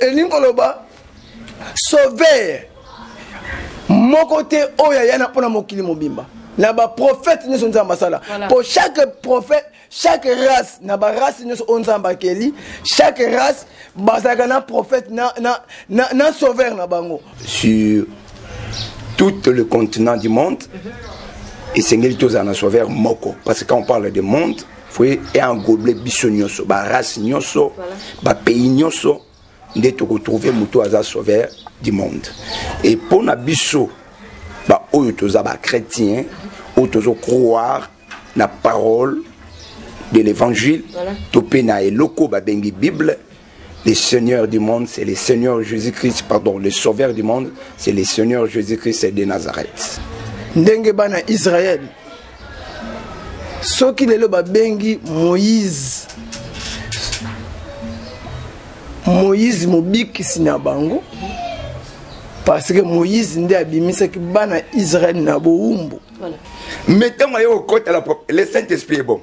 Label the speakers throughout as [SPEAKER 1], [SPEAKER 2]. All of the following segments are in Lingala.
[SPEAKER 1] elingi koloba sauveur moko te oyo ayana mpo na mokili mobimba na baprofete nyonso nzambe asala mpo chaque prophète chaque race na barace nyonso oyo nzambe akeli chaque race bazalaka na prophète na, na, na, na sauveur na bango
[SPEAKER 2] sur tout le continent du monde mhm. esengeli tozala na sauveur moko parce que quand on parle de monde foye eenglobe biso nyonso barace nyonso bapays nyonso nde tokotrouve moto oyo aza sauveur du monde e mpo na biso baoyo toza bachrétien oyo tozo croire na parole de l'évangile to mpe na eloko babengi bible Le Seigneur du monde, c'est le Seigneur Jésus-Christ, pardon, le Sauveur du monde, c'est le Seigneur Jésus-Christ de Nazareth.
[SPEAKER 1] ndenge bana israel soki lelo babengi moïse moïse mobikisi na bango parce que moïse nde abimisaki bana israel na bowumbu
[SPEAKER 2] mais ntango aye kokota le saint esprit ebo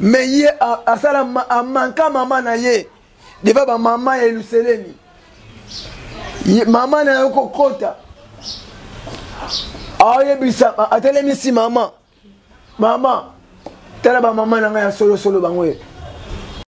[SPEAKER 2] me
[SPEAKER 1] ye asala amanka mama na ye deva bamama ya yeluselemi mama na yo kokota ayebisa atelemisi mama mama tala bamama na ngai ya solosolo bango ye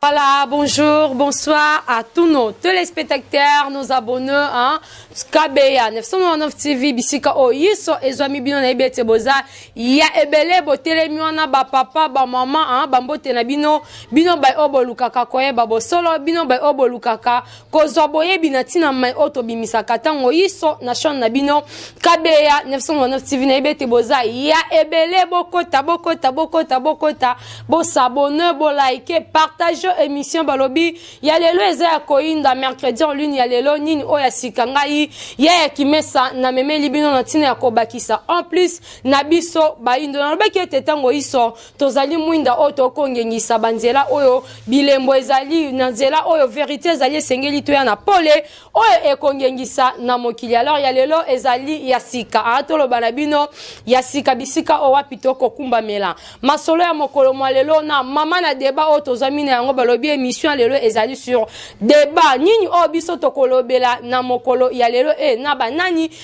[SPEAKER 3] Voilà, bonjour, bonsoir à tous nos téléspectateurs, nos abonnés, hein. Kabeya 999 TV bisika o oh, yiso ezwami bino na ebete boza ya ebele botelemi wana ba papa ba maman hein, bambote na bino bino bai oyo bolukaka koyeba bosolo bino bai oyo bolukaka kozwa boyebi na ntina mai oyo tobimisaka ntango iso na chaine na bino kabeya 999 tv nayebi ete boza ya ebele bokota bokota bokota bokota bosabone bolaike partage émission balobi ya lelo eza ya koyinda mercredi en lune ya lelo nini oyo ya sika ngai ya ya kimesa namemeli bino na ntina ya kobakisa en plus na biso bayindo nalobaki ete ntango iso tozali mwinda oyo tokongengisa banzela oyo bilembo ezali na nzela oyo verite ezali esengeli toya na pole oyo ekongengisa na mokili alors ya lelo ezali ya sika a ah, toloba na bino ya sika bisika oyo wapi tokokumbamela masolo ya mokolo mwa lelo na mama na deba oyo tozwami na yango balobi emission ya lelo ezali sur deba nini oyo biso tokolobela na mokolo ya lelo e na banani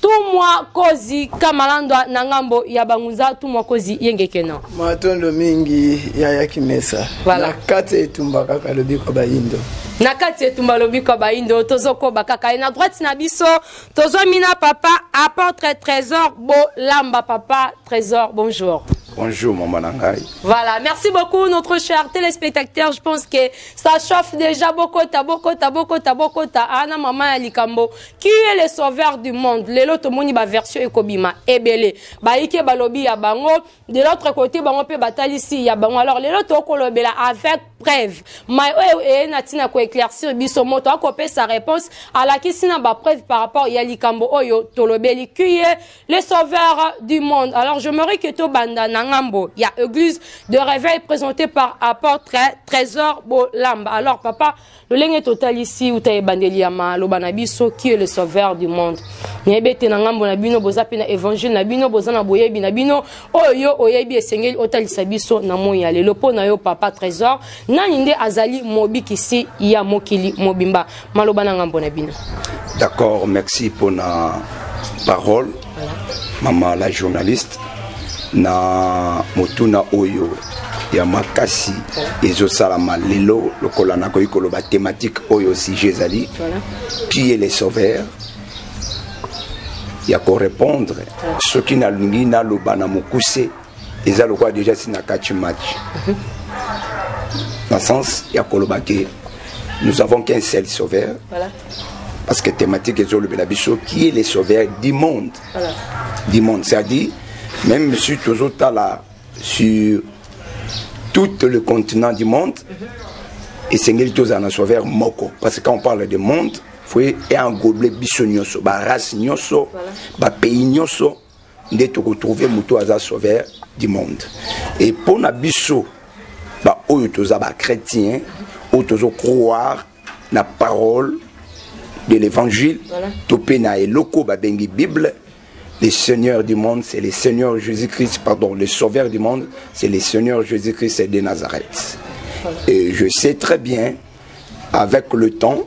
[SPEAKER 3] tumwa kozi kamalandwa na ngambo ya bangunza tumwa kozi yengekeno
[SPEAKER 1] matondo mingi yaya kimesa
[SPEAKER 3] voilà.
[SPEAKER 1] na kati ya etumba kaka lobiko bayindo
[SPEAKER 3] na kati ya etumba lobiko ya bayindo tozokoba kaka ye na droite na biso tozwami na papa apotre trésor bolamba papa trésor bonjour
[SPEAKER 2] Bonjour, maman Nangai.
[SPEAKER 3] Voilà, merci beaucoup, notre cher téléspectateur. Je pense que ça chauffe déjà beaucoup, ta beaucoup, ta beaucoup, ta beaucoup, ta ana maman Alikambo. qui est le sauveur du monde lelo tomoni baversion ekobima ebele bayike balobi ya bango de l'autre côté bango mpe batalisi ya bango alors lelo tokolobela avec preuve mai oyo eye na ntina koeclaircir biso moto akopesa réponse alakisi na bapreuve par rapport ya likambo oyo tolobeli qui est le sauveur du monde alors j'aimerais que tobanda na ngambo ya église de réveil présenté par apôtre trésor bolamba alors papa lolenge totalisi uta ebandeli ya maloba na biso qui est le sauveur du monde nayebi ete na ngambo na bino boza mpe na évangile na bino boza na boyebi na bino oyo yo oyebi esengeli otalisa biso na moi ya lelo mpo na yo papa trésor nani nde azali mobikisi ya mokili mobimba maloba na ngambo na bino
[SPEAKER 2] d'accord merci mpo na parole Mama la journaliste na motuna oyo ya makasi ezosalama lelo lokola nakoki koloba thématique oyo sujet ezali qui est le sauveur ya korépondre soki nalingi naloba na mokuse eza lokola deja si na kati match mhm. na sens ya koloba ke nous avons qu'un seul sauveur
[SPEAKER 3] voilà.
[SPEAKER 2] parce que thématique ezolobela biso qui est le sauveur du monde
[SPEAKER 3] voilà.
[SPEAKER 2] du monde c'est à dire même si tozotala sur tout le continent du monde mhm. esengeli tozala na sauveur moko parce que quand on parle de monde faut englober biso nyonso barace nyonso bapays nyonso nde tokotrouve moto aza sauveur du monde e mpo na biso baoyo toza bachrétien oyo tozo croire na parole de l'évangile
[SPEAKER 3] voilà.
[SPEAKER 2] to mpe na eloko babengi bible le seigneur du monde c'est le seigneur jésus-christ pardon le sauveur du monde c'est le seigneur jésus-christ de nazareth voilà. et je sais très bien avec le temps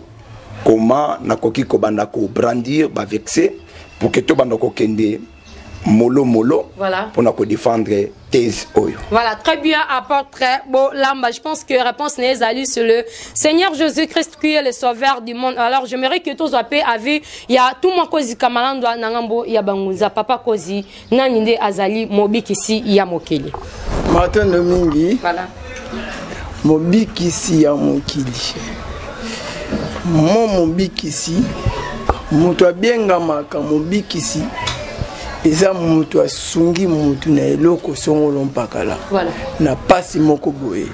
[SPEAKER 2] comment nakoki kobanda kobrandir bavexe pour que tobanda kokende molo molo
[SPEAKER 3] voilà.
[SPEAKER 2] pour na défendre thèse oyo
[SPEAKER 3] voilà très bien apôtre bolamba je pense que réponse na ezali sur le seigneur jésus christ qui est le sauveur du monde alors j'aimerais que tozwa mpe avis ya tumwa kozika malandwa na ngambo ya bangunza papa kozi Nani nde azali mobikisi ya mokili?
[SPEAKER 1] Matondo mingi.
[SPEAKER 3] Voilà.
[SPEAKER 1] Mobikisi ya mokili. Mo mobikisi moto abengamaka mobikisi eza moto asungi moto na eloko songolo mpakala
[SPEAKER 3] voilà.
[SPEAKER 1] na pasi moko boye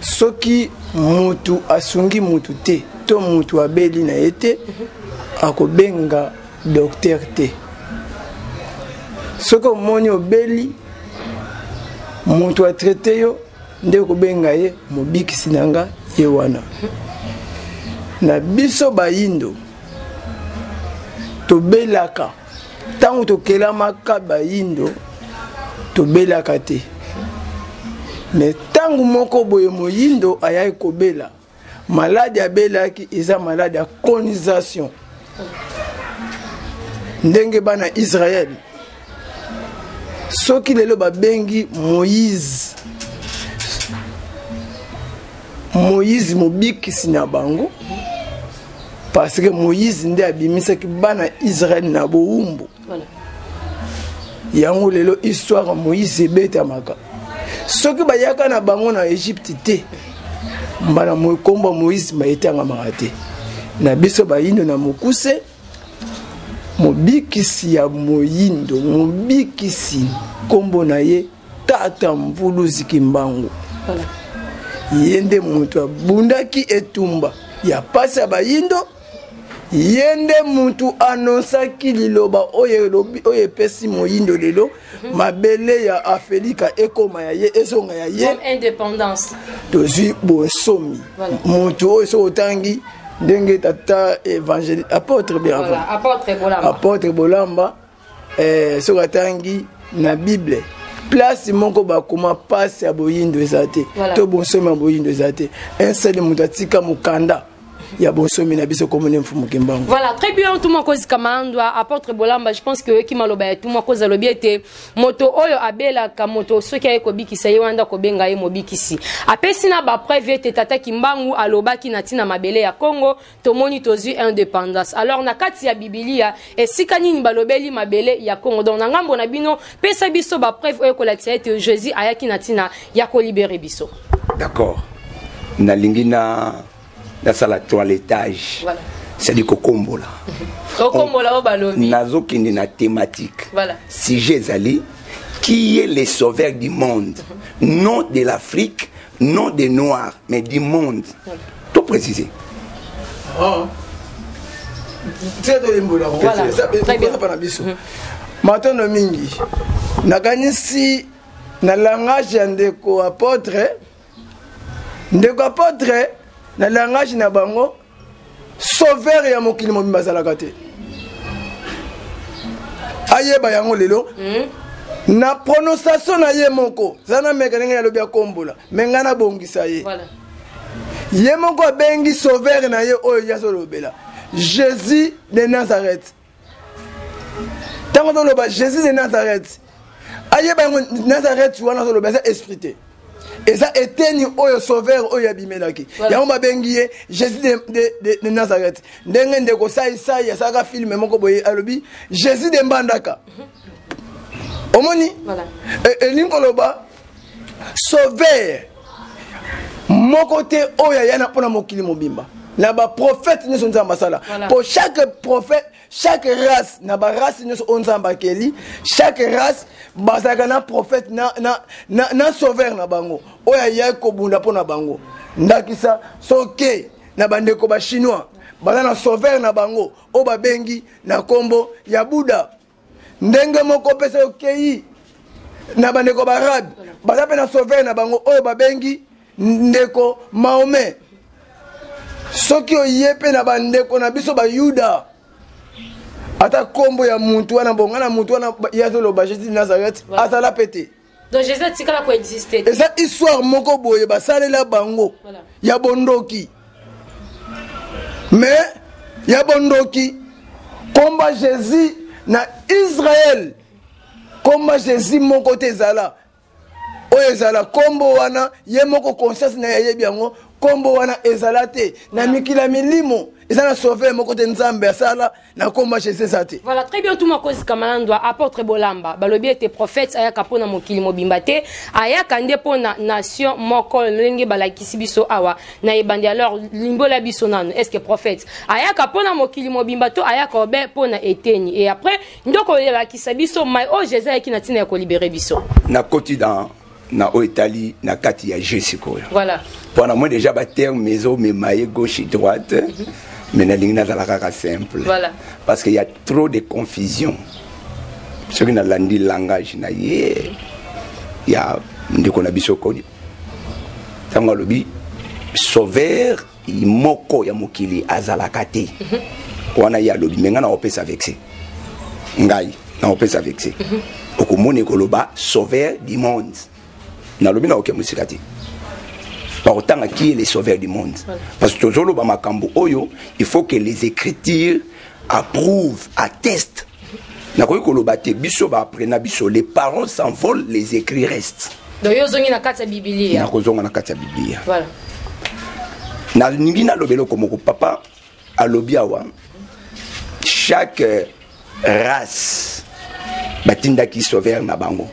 [SPEAKER 1] soki moto asungi moto te to moto abeli na ye te mhm. akobenga docteur te soki omoni obeli moto atraite yo nde kobenga ye mobikisi na nga ye wana na biso bayindo tobelaka ntango tokelamaka bayindo tobelaka te me ntango moko boye moyindo ayaki kobela maladi abelaki eza maladi ya conisation ndenge bana israele soki lelo babengi moïse moïse mobikisi na bango parce que moïse nde abimisaki bana israele na bowumbu
[SPEAKER 3] voilà.
[SPEAKER 1] yango lelo histoire moïse ebetamaka soki bayaka na bango na egypte te mbala mokombo moïse mayetangamaka te na biso bayindo na mokuse mobikisi ya moyindo mobikisi nkombo na ye tata mvuluzi
[SPEAKER 3] kimbangu
[SPEAKER 1] ye nde moto abundaki etumba ya mpasi ya bayindo ye nde mutu anonsaki liloba oyo epesi moyindo lelo mhm. mabele ya afelika ekoma ya ye ezonga ya ye tozwi bonsomi mutu oyo soki otangi ndenge tata apôtre
[SPEAKER 3] bolamba
[SPEAKER 1] eh, soki atangi na bible place moko bakoma mpasi ya boyindo eza te
[SPEAKER 3] voilà.
[SPEAKER 1] to bonsomi ya boyindo eza te insele moto atika mokanda ya bonsomi na biso komona mfumu kimbangu
[SPEAKER 3] voilà très bien tuma kozi kamandwa apôtre bolamba je pense que oyoki maloba ya tuma kozi alobi ete moto oyo abelaka moto soki aye kobikisa ye wana kobenga ye mobikisi apesi na bapreuve ete tata kimbangu alobaki na ntina mabele ya congo tomoni tozwi independance alors na kati ya bibilia esika nini balobeli mabele ya congo donc na ngambo na bino pesa biso bapreuve oyo ekolakisa ete jésus ayaki na ntina ya kolibere biso
[SPEAKER 2] d'accord nalingi na nasala toiletage
[SPEAKER 3] voilà.
[SPEAKER 2] c'est-à-dire kokombola
[SPEAKER 3] okombola oyo balobi
[SPEAKER 2] nazokende na thématique
[SPEAKER 3] voilà.
[SPEAKER 2] sujet ezali qui est le sauveur du monde non de l'afrique non des noirs mais du monde to préciser
[SPEAKER 3] ah.
[SPEAKER 1] toyembolaka na biso mhm. matondo mingi nakanisi na langage ya ndeko apotre ndeko apotre na langage na bango sauveur ya mokili mobimba azalaka te ayeba yango lelo hmm? na prononciation na ye moko za na meka ndenge nalobi akombola me ngai nabongisa ye
[SPEAKER 3] voilà.
[SPEAKER 1] ye moko abengi sauveur na ye oyo ye azolobela jésus de nazareth ntango azoloba jésus de nazareth ayeba yango nazareth wana azoloba eza esprit te eza eteni oyo sauveur oyo abimelaki yango babengi ye jésus de, de, de, de nazareth ndenge ndeko saisai asalaka filme moko boye alobi jésus de mbandaka mhm. omoni
[SPEAKER 3] voilà.
[SPEAKER 1] e, elingi koloba sauveur moko te oyo aya na mpo na mokili mobimba na baprofete nyonso nzambe asala mpo chaque prophète chaque race na barace nyonso oyo nzambe akeli chaque race bazalaka na prophète na, na, na, na sauveur na bango oyo ayaki kobunda mpo na bango ndakisa soke na bandeko bachinois baza na sauveur na bango oyo babengi na nkombo ya buda ndenge moko mpe soki okei na bandeko baarabe baza mpe na sauveur na bango oyo babengi ndeko maome soki oye mpe na bandeko na biso bayuda ata nkombo ya muntu wana bonga na muntu wana ye azoloba jesus nazareth azala mpe te
[SPEAKER 3] donc jésus atikala koexiste
[SPEAKER 1] eza histoire moko boye basalela bango
[SPEAKER 3] voilà.
[SPEAKER 1] ya bondoki mais ya bondoki komba jésus na israel komba jésus moko te ezala oyo ezala nkombo wana ye moko conscience na ye ayebi yango nkombo wana ezala te na mikila milimo eza na sauve moko te nzambe asala na komba jesus eza te
[SPEAKER 3] voilà très bien tuma kozi kamalandwa apôtre bolamba balobi ete prophète ayaka mpo na mokili mobimba te ayaka nde mpo na nation moko lolenge balakisi biso awa na ebandi alors limbola biso nano est ce que prophète ayaka mpo na mokili mobimba to ayaka obe mpo na eteni et après nde okolakisa biso mai oyo jesus ayaki na ntina ya kolibere biso
[SPEAKER 2] nakoti dans na oyo etali na kati ya jeu sikoyo
[SPEAKER 3] voilà.
[SPEAKER 2] mpo na moi déjà baterme ezomema ye gauche et droite mm -hmm. mais nalingi nazala kaka simple
[SPEAKER 3] voilà.
[SPEAKER 2] parce qu'il y a trop de confusion soki nalandi langage na ye ya ndeko na biso kodi ntango alobi sauveur moko ya mokili azalaka te mhm. wana ye alobi me ngai nakopesa vexe ngai nakopesa vexe mhm. okomona ekoloba sauveur du monde nalobi nakoke mosika te bakotanga qui est le sauveur du monde parce que tozoloba makambo oyo il faut que les écritures approuvent attestent nakoki koloba te biso baaprena biso les parents s'envolent les écrits restent
[SPEAKER 3] donc yo ozongi na kati ya bibilia
[SPEAKER 2] nakozonga na kati ya bibilia
[SPEAKER 3] voilà.
[SPEAKER 2] nalingi naloba eloko moko papa alobi awa chaque euh, race batindaki sauveur na bango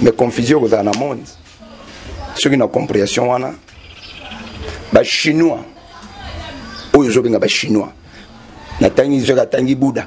[SPEAKER 2] mais confusion ekozala na monde soki na comprehension wana bachinois oyo ozobenga bachinois natangi soki atangi buda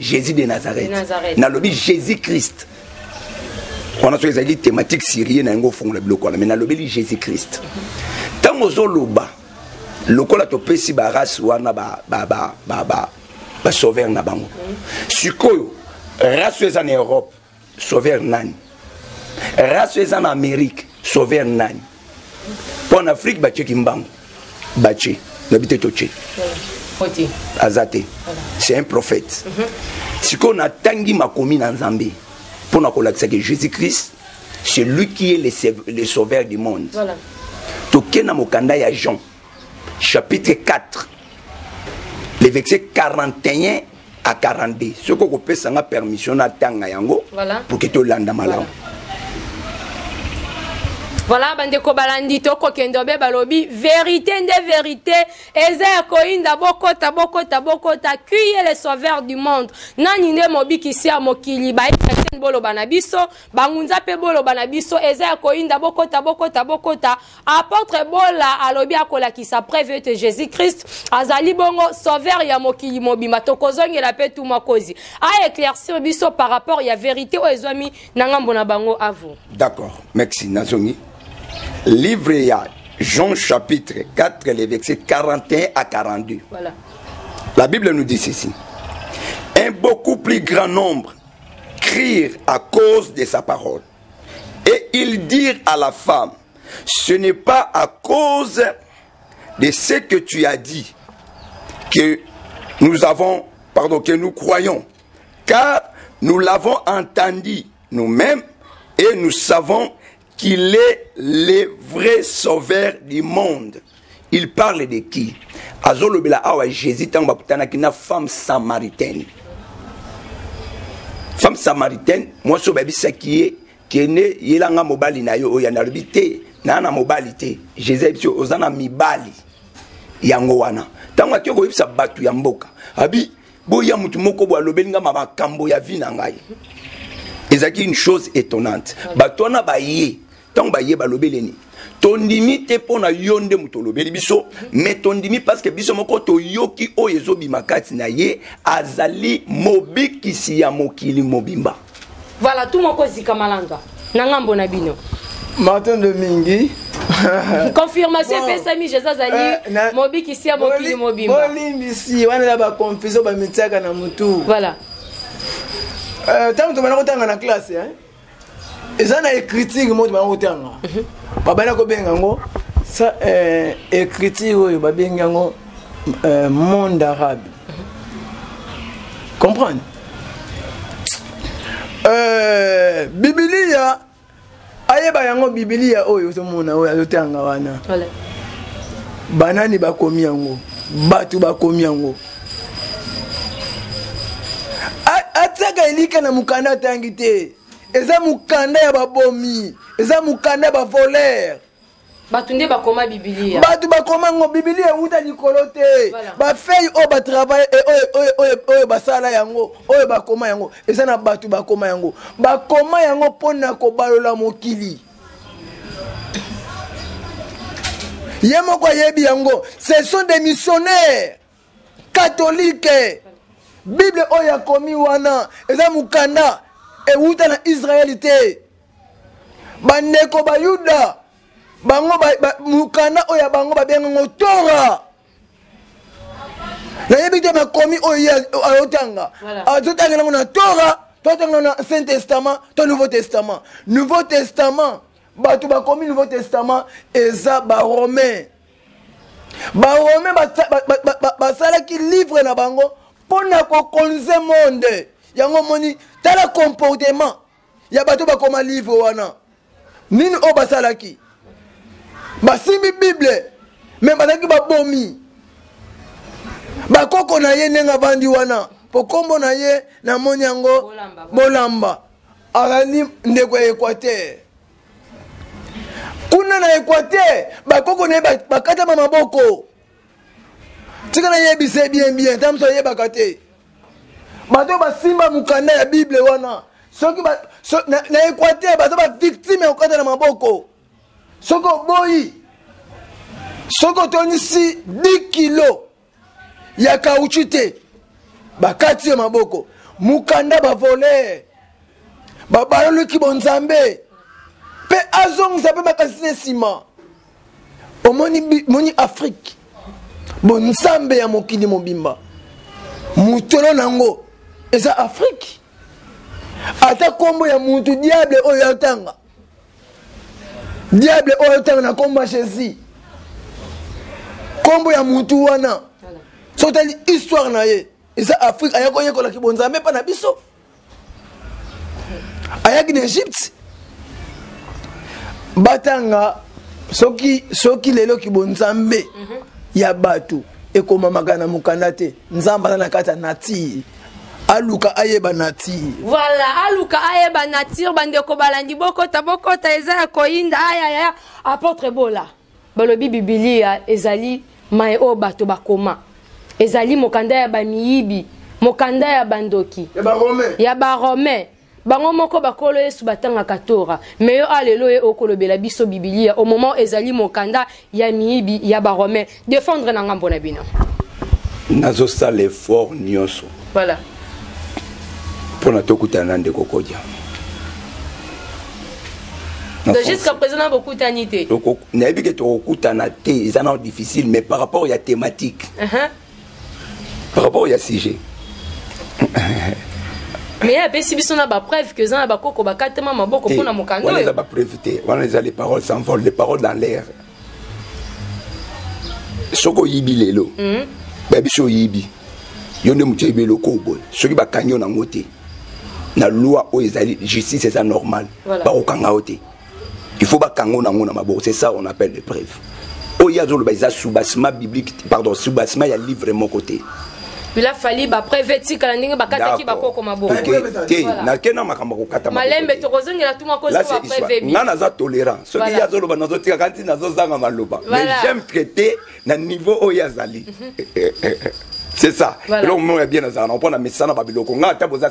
[SPEAKER 2] jésus de nazareth nalobi jésus christ wana soki ezalaki thématique syrie na yango ofongola biloko wana mai nalobeli jésus christ ntango ozoloba lokola topesi barace wana basauveur na bango sikoyo race oyo eza na europe sauveur nani race eza na amérique sauveur nani mpo na afrique batie kimbangu batie nayebi te totie aza te c'est un prophète mhm. sikoyo natangi makomi na nzambe mpo na kolakisa ke jésus christ c'est lui qui est le, le sauveur du monde toke na mokanda ya jean chapitre 4 le verset 41 à 42 soki okopesa nga permission natanga yango
[SPEAKER 3] voilà.
[SPEAKER 2] pour ke tolanda malamu
[SPEAKER 3] voilà. voilà bandeko balandi tokokende obe balobi verité nde verité eza ya koyinda bokota bokota bokota cuye le sauveur du monde nani nde mobikisi ya mokili baisatien boloba na biso bangunza mpe boloba na biso eza ya koyinda bokota bokota bokota Apotre Bola alobi akolakisa preuve ete Jésus Christ azali bongo sauveur ya mokili mobimba tokozongela pe tout makozi a éclaircir biso par rapport ya vérité oyo ezwami na ngambo na bango à vous.
[SPEAKER 2] D'accord, merci nazongi. Livre ya Jean chapitre 4 les versets 41 à 42.
[SPEAKER 3] Voilà.
[SPEAKER 2] La Bible nous dit ceci. Un beaucoup plus grand nombre crire à cause de sa parole. Et ils dirent à la femme, ce n'est pas à cause de ce que tu as dit que nous avons, pardon, que nous croyons, car nous l'avons entendu nous-mêmes et nous savons qu'il est le vrai sauveur du monde. il parle de qui azolobela awa jésus ntango bakutanaki na femme samaritaine femme samaritaine mwasi oyo bayebisaki ye kende yelanga mobali na yo oyo yana alobi te naa na mobali te jésus ayebisi yo oza na mibali yango wana ntango ake koyebisa bato ya mboka abi boya motu moko bo alobeli ngai ma makambo ya vi na ngai ezalaki une chose étonnante bato wana baye ntango baye balobeleni tondimi te mpo na yo nde moto olobeli biso me tondimi parceke biso moko toyoki oyo ezobima kati na ye azali mobikisi ya mokili mobimba
[SPEAKER 3] vala tu moko ezika malanga na ngambo na bino
[SPEAKER 1] matondo mingi
[SPEAKER 3] confirmation epesami
[SPEAKER 1] jesus
[SPEAKER 3] azali
[SPEAKER 1] eh,
[SPEAKER 3] mobikisi ya mokili mobimba
[SPEAKER 1] bolimbisi wana eza baconfusion bamitiaka na motu
[SPEAKER 3] voilà
[SPEAKER 1] ntango euh, tobanda kotanga na classe eza na écriture moko bango kotanga babanda kobenga yango euh, écriture oyo babengi yango euh, monde arabe comprendre euh, bibilia ayeba yango bibilia oyo ozomona oyo azotanga wana banani bakomi yango bato bakomi yango atiaka elika na mokanda atangi te eza mokanda ya babomi eza mokanda ya bavoler
[SPEAKER 3] bato nde bakoma bibilia
[SPEAKER 1] bato bakoma yango bibilia euta likolo te bafei oyo batravaille eh, oyo basala yango oyo bakoma yango eza na bato bakoma yango bakoma yango mpo na kobalola mokili ye moko ayebi yango ce sont des missionnaires catholique bible oyo akomi wana eza mokanda ewuta na israele te bandeko bayuda bango mokanda oyo ya bango babengango tora nayebi te makomi oyo ye ayotanga azotangela yango na tora totangela na ancien testament to nouveau testament nouveau testament bato bakomi nouveau testament eza baromain baromain basalaki livre na bango mpo na kokonze monde yango omoni tala comportement ya bato bakoma livre wana nini oyo basalaki basimbi bible me bazalaki babomi bakoko na ye ndenge avandi wana mpo nkombo na ye namoni yango
[SPEAKER 3] bolamba
[SPEAKER 1] azali ndeko ya equateur kuna na equateur bakoko na ye bakatama maboko tika nayebisa ye bien bien ntango mosusu ayebaka te bato oyo basimba mokanda ya bible wana soki so, na, na equateur baza bavictime ya kokata na maboko soki oboyi soki otondisi 10 kilo ya kauchu te bakati ye maboko mokanda bavoler babaloluki bonzambe mpe azongisa mpe makasi na nsima omoni moni afrique bonzambe ya mokili mobimba motolo na yango eza afrique ata nkombo ya motu diable oyo atanga diable oyo atanga na nkombo ya jésus nkombo ya motu wana so otali histoire na ye eza afrique aya koyekolaki bonzambe mpa na biso ayaki na egypte batanga soki soki lelo kibonzambe mm -hmm. ya bato ekomamaka na mokanda te nzambe aza na kati ya natire aluka ayeba nature
[SPEAKER 3] voilà aluka ayeba nature bandeko balandi bokota bokota eza ya koyinda ayaya apôtre bola balobi bibilia ezali maye oyo bato bakoma ezali mokanda ya bamiyibi mokanda ya bandoki
[SPEAKER 1] ya
[SPEAKER 3] barome bango moko bakolo yesu batangaka tora me yo alelo ye okolobela biso bibilia au moment ezali mokanda ya miyibi ya barome defendre na ngambo na bino
[SPEAKER 2] nazosala effort nyonso
[SPEAKER 3] voilà.
[SPEAKER 2] mpo na tokutana na
[SPEAKER 3] ndeko
[SPEAKER 2] kodya
[SPEAKER 3] jusqu'à présent bokutani te
[SPEAKER 2] nayebi ke tokokutana te eza nao difficile mais par rapport ya thématique
[SPEAKER 3] uh -huh.
[SPEAKER 2] par rapport ya sujet
[SPEAKER 3] mais apesi biso na bapreuve que eza na bakoko bakatema maboko
[SPEAKER 2] mpo
[SPEAKER 3] na mokanda
[SPEAKER 2] oyo eza bapreuve te wana eza les paroles s'envole les paroles dans l'air soki oyibi lelo mm. bayebi so oyibi yo nde moto oyebi eloko oboye soki bakangi yo nango te na loi oyo ezali justice eza normal
[SPEAKER 3] voilà.
[SPEAKER 2] bakokanga yo te il faut bakanga yo nango na maboko c'est ça on appelle le preuve oyo ye azoloba eza soubassement biblique pardon soubassement ya livre moko te
[SPEAKER 3] bila fali ba preve etikala ndenge bakataki bakoko maboko
[SPEAKER 2] te nake na makambo kokata
[SPEAKER 3] malembe tokozongela tuma kozi ba
[SPEAKER 2] preve
[SPEAKER 3] bi
[SPEAKER 2] nga naza tolerant soki ye azoloba nazotika kanti nazozanga maloba mais j'aime traiter na niveau oyo azali mhm. eh, eh, eh, c'est ça eloko moko ya bien nazala na mpo na mesana babiloko nga ata boza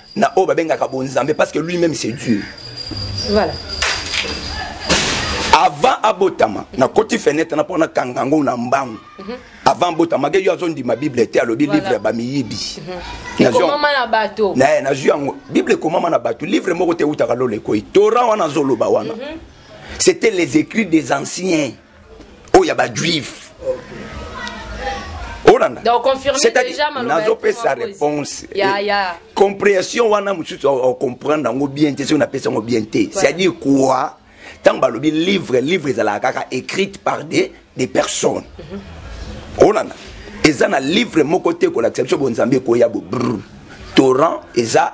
[SPEAKER 2] na oyo babengaka bonzambe parce que lui même c'est dieu
[SPEAKER 3] voilà
[SPEAKER 2] avant abotama nakoti fenêtre na mpo nakanga yango na mbangu mhm. avant abotamaka yo azondima bible te alobi livre ya bamiyibi mhm. eh, nazwi yango bible ekomama na bato livre moko te eutaka lola ekoi toran wana azoloba wana mhm. c'était les écrits des anciens mm -hmm. oyo ya bajuif olanda nazopesa réponse comprehension wana mosusu ocomprendre yango bien te soki napesa yango bien te c'est-à-dire quoi ntango balobi livre livre ezalaka kaka écrite par des, des personnes mhm. olanda eza na livre moko te kolakisa biso bonzambe ekoya bo torrent eza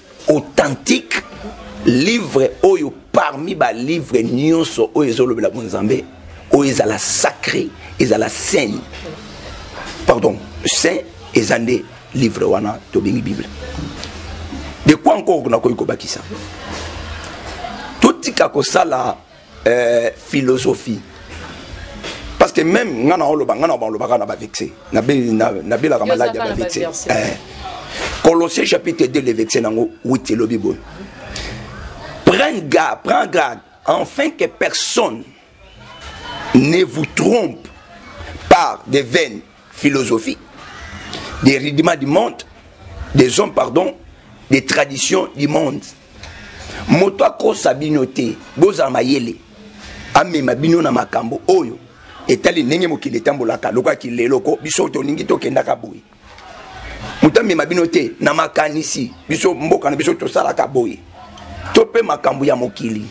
[SPEAKER 2] authentique livre oyo parmi ba livre nyonso oyo ezolobela bonzambe oyo ezala sacré ezala saint pardon saint eza nde livre wana tobengi bible de quoi encore nakoki kobakisa totika kosala euh, philosophie parce que même nga na oloba nga na balobaka na bavexe nabelaka maladi ya bavexe eh. colossier chapitre 2 le vexe nango witi elobi boye prends garde prends garde enfin que personne ne vous trompe par des vaines philosophie, des rudiments du monde, des hommes, pardon, des traditions du monde. moto akosa bino te bozala mayele amema bino na makambo oyo etali ndenge mokili etambolaka lokola kilelo ko biso tolingi tokendaka boye moto amema bino te na makanisi biso mboka na biso tosalaka boye to mpe makambo ya mokili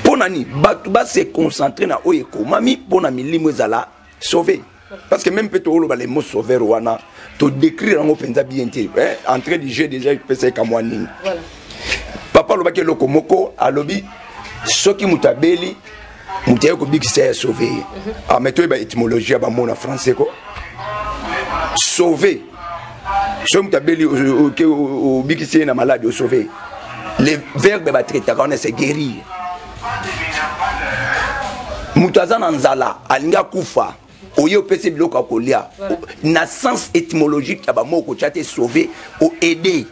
[SPEAKER 2] mpo na nini bato base concentre na oyo ekomami mpo na milimo ezala sauver parce que même mpe tokoloba le mot sauveur wana todécrire yango mpenza bien te eh, entrée du jeu déjà epesa ekamwa nini papa alobaki eloko moko alobi soki moto abeli moto aye kobikisa ya sauve ye mhm. ah, mais toyeba étymologie ya bamona français ko sauve soki moto abeli obikisi ye na maladi osauve le verbe batraitaka wana se guérir moto aza na nzala alingi akufa oye opesi biloko ya kolia na sens étymologique ya bamoko kotya te sauve oaide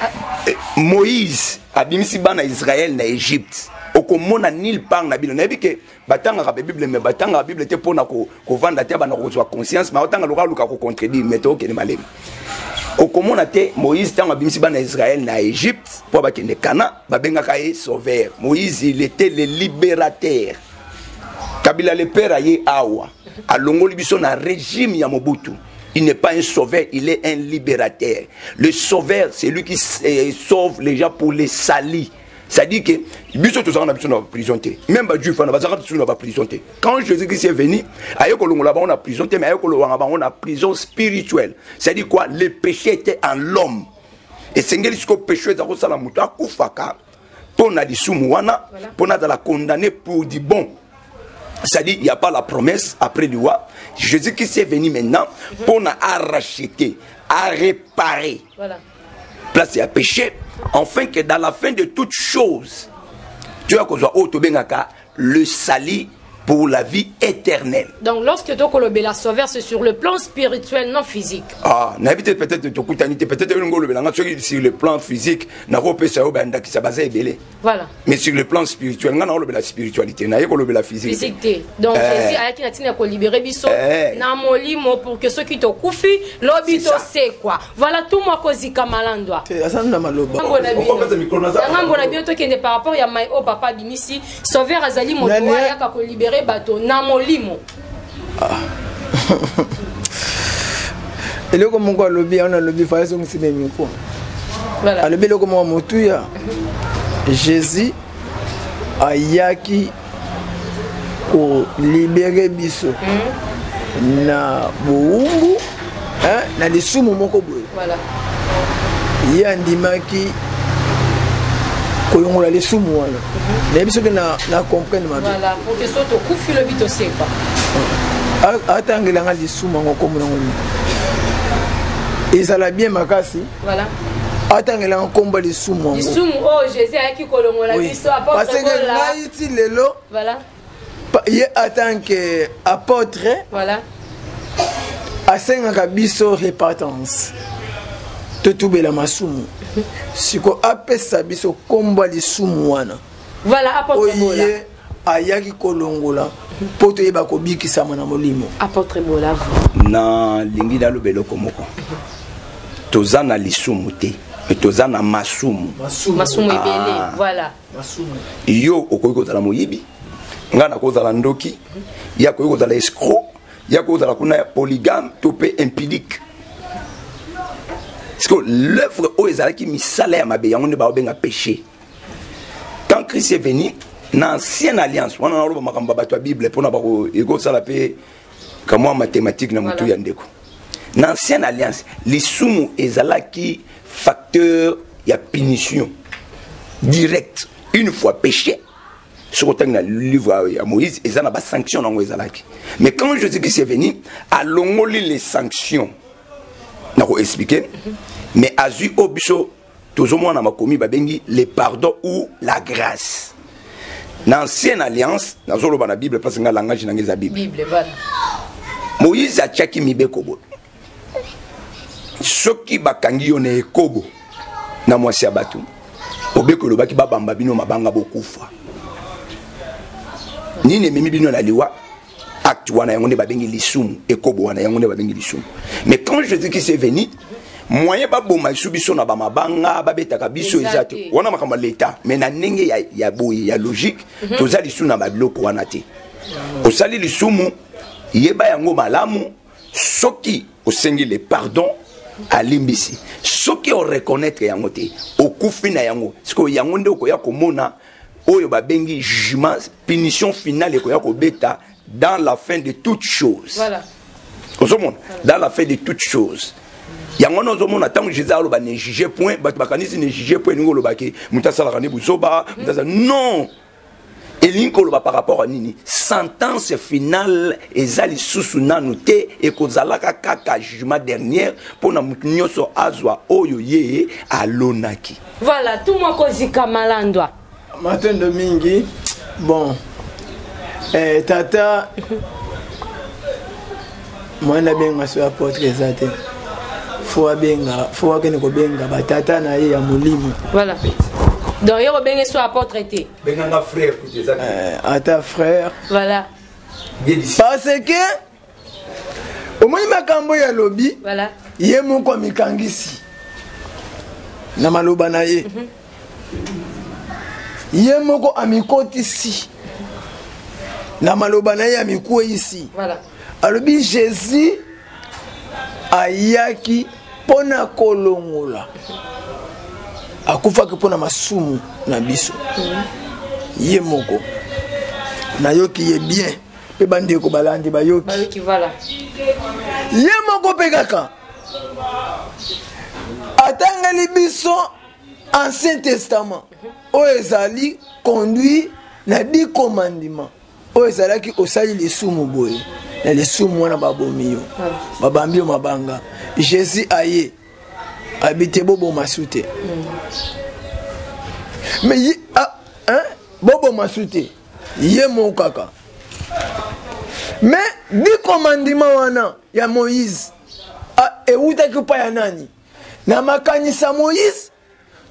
[SPEAKER 2] ah. eh, moïse abimisi bana israel na egypte okomona nil part na bino nayebi ke batangaka mpe bible me batangaka bible te mpo na kovanda te abanda kozwa conscience ma otanga lokola luka kocontredire me tookende malema okomona te moïse ntango abimisi bana ya israele na egypte mpo bakende kana babengaka ye sauveur moïse il était le libérateur kabila le père aye awa alongoli biso na régime ya mobutu il n'est pas un sauveur, il est un libérateur. Le sauveur, c'est lui qui euh, sauve les gens pour les salir. C'est-à-dire que biso tozalaka na biso na prison te même bajuif wana bazalaka biso na baprison te quand jésus christ est venu aye kolongola bango na prison te mais aye kolobanga bango na prison spirituelle c'est-à-dire quoi le péché était en l'homme esengeli sikoyo péché eza kosala moto akufaka mpo na lisumu wana mpo nazala condamné pour du bon c'est-à-dire il n'y a pas la promesse après liwa jésus christ est venu maintenant mpo na aracheter areparer
[SPEAKER 3] voilà.
[SPEAKER 2] place ya péché enfin que dans la fin de toute chose toya kozwa oyo tobengaka le sali pour la vie éternelle.
[SPEAKER 3] Donc lorsque tu kolobela sauveur c'est sur le plan spirituel non physique.
[SPEAKER 2] Ah, nayebi te peut-être tokutani te peut-être olingo olobela nga soki sur le plan physique nakopesa yo bandakisa baza ebele.
[SPEAKER 3] Voilà.
[SPEAKER 2] Mais sur le plan spirituel, nga naolobela spiritualité, naye kolobela physique.
[SPEAKER 3] Physique te. Donc
[SPEAKER 2] eh.
[SPEAKER 3] Jésus ayaki na tina ko libérer biso
[SPEAKER 2] eh.
[SPEAKER 3] na molimo pour que ceux qui to kufi lobi to se quoi. Voilà tout moi kozika malandwa.
[SPEAKER 1] Te asana na maloba.
[SPEAKER 3] Ngambo na bino. Ngambo na bino to kende par rapport ya my oh papa bimisi, sauveur azali moto ayaka ko libérer bato na molimo.
[SPEAKER 1] eloko moko alobi yango nalobi fa ezongisi na
[SPEAKER 3] miko
[SPEAKER 1] alobi eloko moko motuya jésus ayaki kolibere biso hmm? na bowumbu hein, na lisumu moko boye
[SPEAKER 3] voilà.
[SPEAKER 1] ye andimaki koyongola lisumu wana mhm. nayebi soki na comprendre mabe atangela nga lisumu yango nkombo nango nini ezala bien makasi
[SPEAKER 3] voilà.
[SPEAKER 1] atangela nga nkombo ya lisumu yango
[SPEAKER 3] lisumu oyo oh, jésus ayaki kolongola biso
[SPEAKER 1] parce que ngai ti lelo
[SPEAKER 3] voilà.
[SPEAKER 1] ye atant que apôtre
[SPEAKER 3] voilà.
[SPEAKER 1] asengaka biso repentance totubela masumu siko apesa biso nkombo ya lisumu wana
[SPEAKER 3] voilà,
[SPEAKER 1] oye ayaki kolongola mpo toyeba kobikisama na molimo
[SPEAKER 3] apôtre bola
[SPEAKER 2] nalingi naloba eloko moko toza na lisumu te me toza na masumu
[SPEAKER 3] masumu ebele
[SPEAKER 2] ah.
[SPEAKER 3] voilà
[SPEAKER 2] yo okoki kozala moyibi ngai nakozala ndoki ye akoki kozala escro ye akoki kozala kuna ya polygame to mpe impidique siko l'œuvre oyo ezalaki misala ya mabe yango nde baobenga péché quand christ est venu na ancienne alliance wana naloba makambo ya bato ya bible mpona ekosala mpe kamwa mathématique na
[SPEAKER 3] mutu
[SPEAKER 2] ya ndeko na ancienne alliance lisumu ezalaki facteur ya punition direct une fois péché soki otangi na livre ya moïse eza na basanction na yango ezalaki mais quand jésus christ est venu alongoli les sanctions na koexplike mais azwi oyo biso tozomona makomi babengi le pardon ou la grâce na ancienne alliance nazoloba na bible mpasi ngai langage na ngai eza bible moïse atyaki mibeko boye soki bakangi yo na ekobo na mwasi ya bato obeko elobaki babamba bino mabanga bokufa nini ememi bino na liwa acte wana yango nde babengi lisumu ekobo wana yango nde babengi lisumu mais quand jésus christ est venu moyen baboma biso biso na bamabanga babetaka biso
[SPEAKER 3] eza te
[SPEAKER 2] wana makambo ya leta mais na ndenge ya, ya boye ya logique mm -hmm. toza lisusu na babiloko wana te osali lisumu yeba yango malamu soki osengi le pardon alimbisi soki oreconnaitre yango te okufi na yango sikoyo yango nde okoya komona oyo babengi jugement punition finale ekoya kobeta dans la fin de toute chose
[SPEAKER 3] voilà.
[SPEAKER 2] ozomona dans la fin de toute chose yango wana ozomona ntango jésus aloba ne juge point bato bakanisi ne juge point elingi olobaki moto asalaka nde buzoba moto asala non elingi koloba par rapport ya nini sentence finale eza lisusu nanu te ekozalaka kaka jugement dernière mpo na moto nyonso azwa oyo ye alonaki
[SPEAKER 3] Voilà, tout moi kozika malandwa.
[SPEAKER 1] Matondo mingi. Bon. Eh, tata mwana abenga so ya potre eza te fo abenga fo akende kobenga batata na ye ya molimo
[SPEAKER 3] voilà. donc yo kobenge so apotre te
[SPEAKER 2] benganga frère
[SPEAKER 1] eh, ata frère
[SPEAKER 3] voilà
[SPEAKER 1] parce que omoni makambo oyo alobi
[SPEAKER 3] voilà.
[SPEAKER 1] ye moko amikangisi na maloba na ye mm -hmm. ye moko amikotisi na maloba na ye amikweisi
[SPEAKER 3] voilà.
[SPEAKER 1] alobi jésus ayaki mpo na kolongola akufaki mpo na masumu na biso mm -hmm. ye moko nayoki ye bien mpe bandeko balandi bayoki ye moko mpe kaka atangeli biso ancien testament oyo ezali conduit na di commandement oyo ezalaki osali lisumu boye na lisumu wana babomi yo babambi yo mabanga jésus aye abi te boboma su te mais boboma su te ye moko kaka me bikomandima wana ya moïse ewutaki epai ya nani na makanisi ya moïse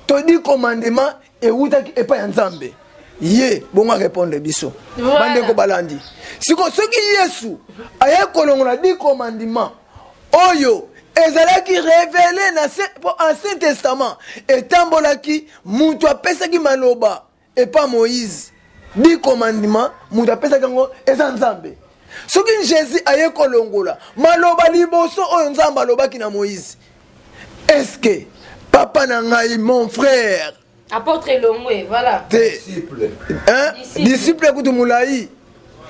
[SPEAKER 1] todi komandima ewutaki epai ya nzambe ye bongo arepondre biso
[SPEAKER 3] voilà.
[SPEAKER 1] bandeko balandi siko soki yesu aye kolongola bikomandima oyo ezalaki revele na ancien testament etambolaki moto apesaki maloba epa moïse di commandement moto apesaki yango eza nzambe soki jésus aye kolongola maloba liboso oyo nzambe alobaki na moïse eske papa na ngai mon frère
[SPEAKER 3] apôtre elongwe voilà
[SPEAKER 1] disciple hein?
[SPEAKER 3] disciple
[SPEAKER 1] kutu molai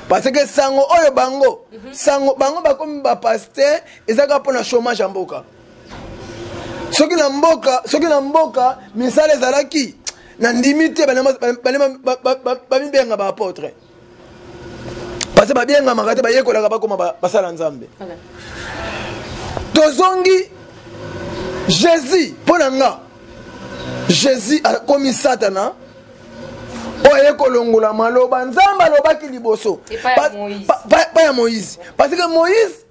[SPEAKER 1] parce que sango oyo bango mhm. sango bango bakomi bapaster ezaka mpo na chômage ya mboka soki na mboka soki na mboka misala ezalaki na ndimi te bamibenga baapotre parce babiengamaka te bayekolaka bakoma basala nzambe tozongi jésus mpo na nga jésus akomi satana oyo aye kolongola maloba nzambe alobaki liboso pa ya moïse parce que moïse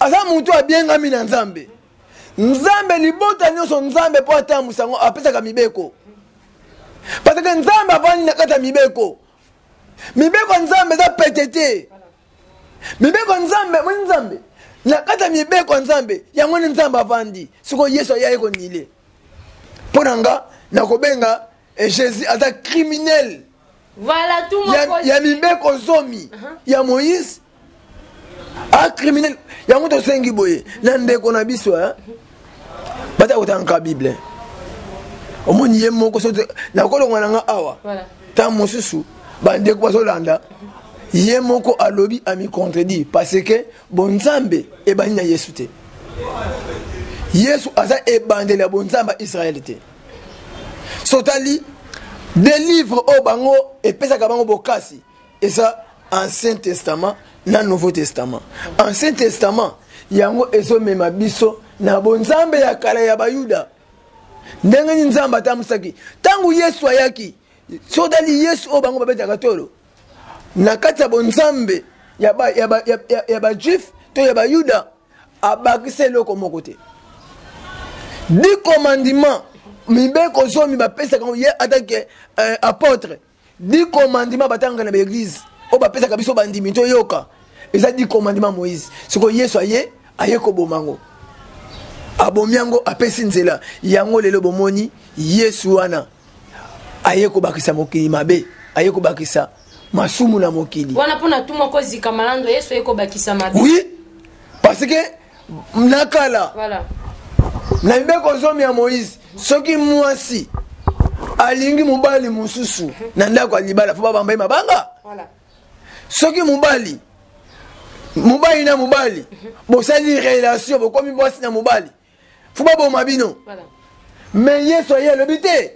[SPEAKER 1] aza moto abiengami na nzambe nzambe libota nyonso nzambe mpo atambwisa yango apesaka mibeko parce que nzambe avandi na kati ya mibeko mibeko ya nzambe eza pete te mibeko ya nzambe moni nzambe na kati ya mibeko ya nzambe yango nde nzambe avandi sikoyo yesu ayaki konile mpo na nga nakobenga eh, jésus aza criminel
[SPEAKER 3] Voilà, tout mon
[SPEAKER 1] ya, ya mibeko zomi uh -huh. ya moïse acriminel yango tosengi boye na ndeko na biso eh? bata kotangaka bible omoni ye moko so nakolonga na nga awa ntango mosusu bandeko bazolanda ye moko alobi amikontredire parce que bonzambe ebandi na yesu te yesu aza ebandeli ya bonzambe ya israele te so tali delivre oyo bango epesaka bango bokasi eza ancien testament na nouveau testament ancien testament yango ezomema biso na bonzambe ya kala ya bayuda ndenge nini nzambe atambwisaki ntango yesu ayaki so otali yesu oyo bango babetaka tolo na kati ya bonzambe ya bajuif to ya bayuda abakisa eloko moko te di commandement mibeko zomi bapesaka ye atake euh, apôtre di commandement batangaka na baeglize oyo bapesaka biso bandimi toyoka eza di commandement moïse sikoyo yesu aye aye koboma yango abomi yango apesi nzela yango lelo bomoni yesu wana aye kobakisa mokili mabe aye kobakisa masumu na mokili
[SPEAKER 3] wana mpo na tu moko ezika malando yesu aye kobakisa mabe
[SPEAKER 1] oui parce que na kala
[SPEAKER 3] voilà.
[SPEAKER 1] na mibeko zomi ya moïse soki mwasi alingi mobali mosusu na ndako ya libala fo babamba ye mabanga
[SPEAKER 3] voilà.
[SPEAKER 1] soki mobali mobali na mobali bosali relation bokomi mwasi na mobali fo baboma bino me yesu aye alobi te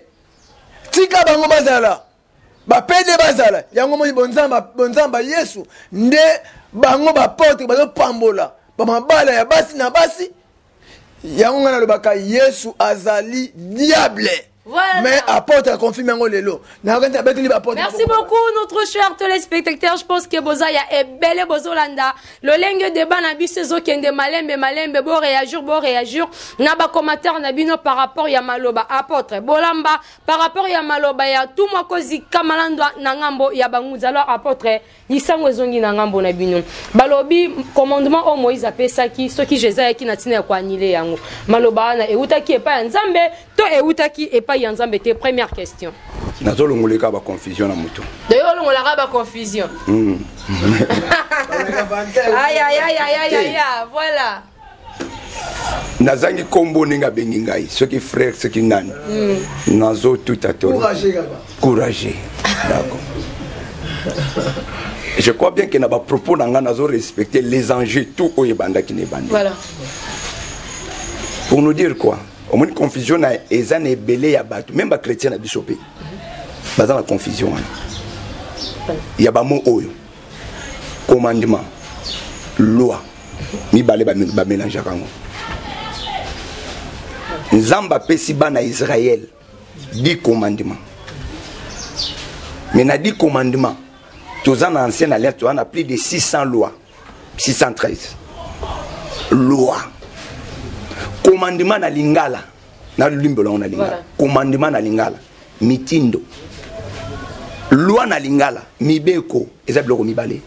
[SPEAKER 1] tika bango bazala bapede bazala yango moni bonzamba yesu nde bango baporte bazopambola bamabala ya basi na basi yango ngai nalobaka yesu azali diable
[SPEAKER 3] Voilà.
[SPEAKER 1] Mais apôtre a confirmé yango lelo. Na okende abeteli ba apôtre.
[SPEAKER 3] Merci beaucoup notre cher téléspectateur. Je pense que boza ya ebele bozolanda lolenge débat na biso ezokende malembe malembe bo réagir bo réagir na ba commentaire na bino par rapport ya maloba apôtre bolamba par rapport ya maloba ya tout moko zika malandwa na ngambo ya bangunza alors apôtre lisango ezongi na ngambo na bino balobi commandement oyo moïse apesaki soki jesus ayaki na ntina ya koanile yango maloba wana ewutaki epai ya nzambe to ewutaki epai ya nzambe te première question
[SPEAKER 2] nazolongoleka baconfusion na moto
[SPEAKER 3] doyo olongolaka baconfusion hmm. ayayayayaya voilà
[SPEAKER 2] nazangi kombo ndenge abengi ngai soki frère soki nani mm. nazo tout atoli courage d'accord je crois bien que na bapropos na ngai nazo respecte les enjeux tout oyo ebandaki na ebandi
[SPEAKER 3] voilà.
[SPEAKER 2] pour nous dire quoi omoni confusion na eza na ebele ya bato meme bachrétien na biso mpe baza na confusion wana ya bamo oyo commandement loi mibale bamelangeaka yango nzambe apesi bana ya israel di commandement mais na di commandement toza na ancienne alliance toza na plus de 600 loi 613 loi commandement na lingala nalimbola yango na lingala
[SPEAKER 3] voilà.
[SPEAKER 2] commandement na lingala mitindo loi na lingala mibeko eza biloko mibale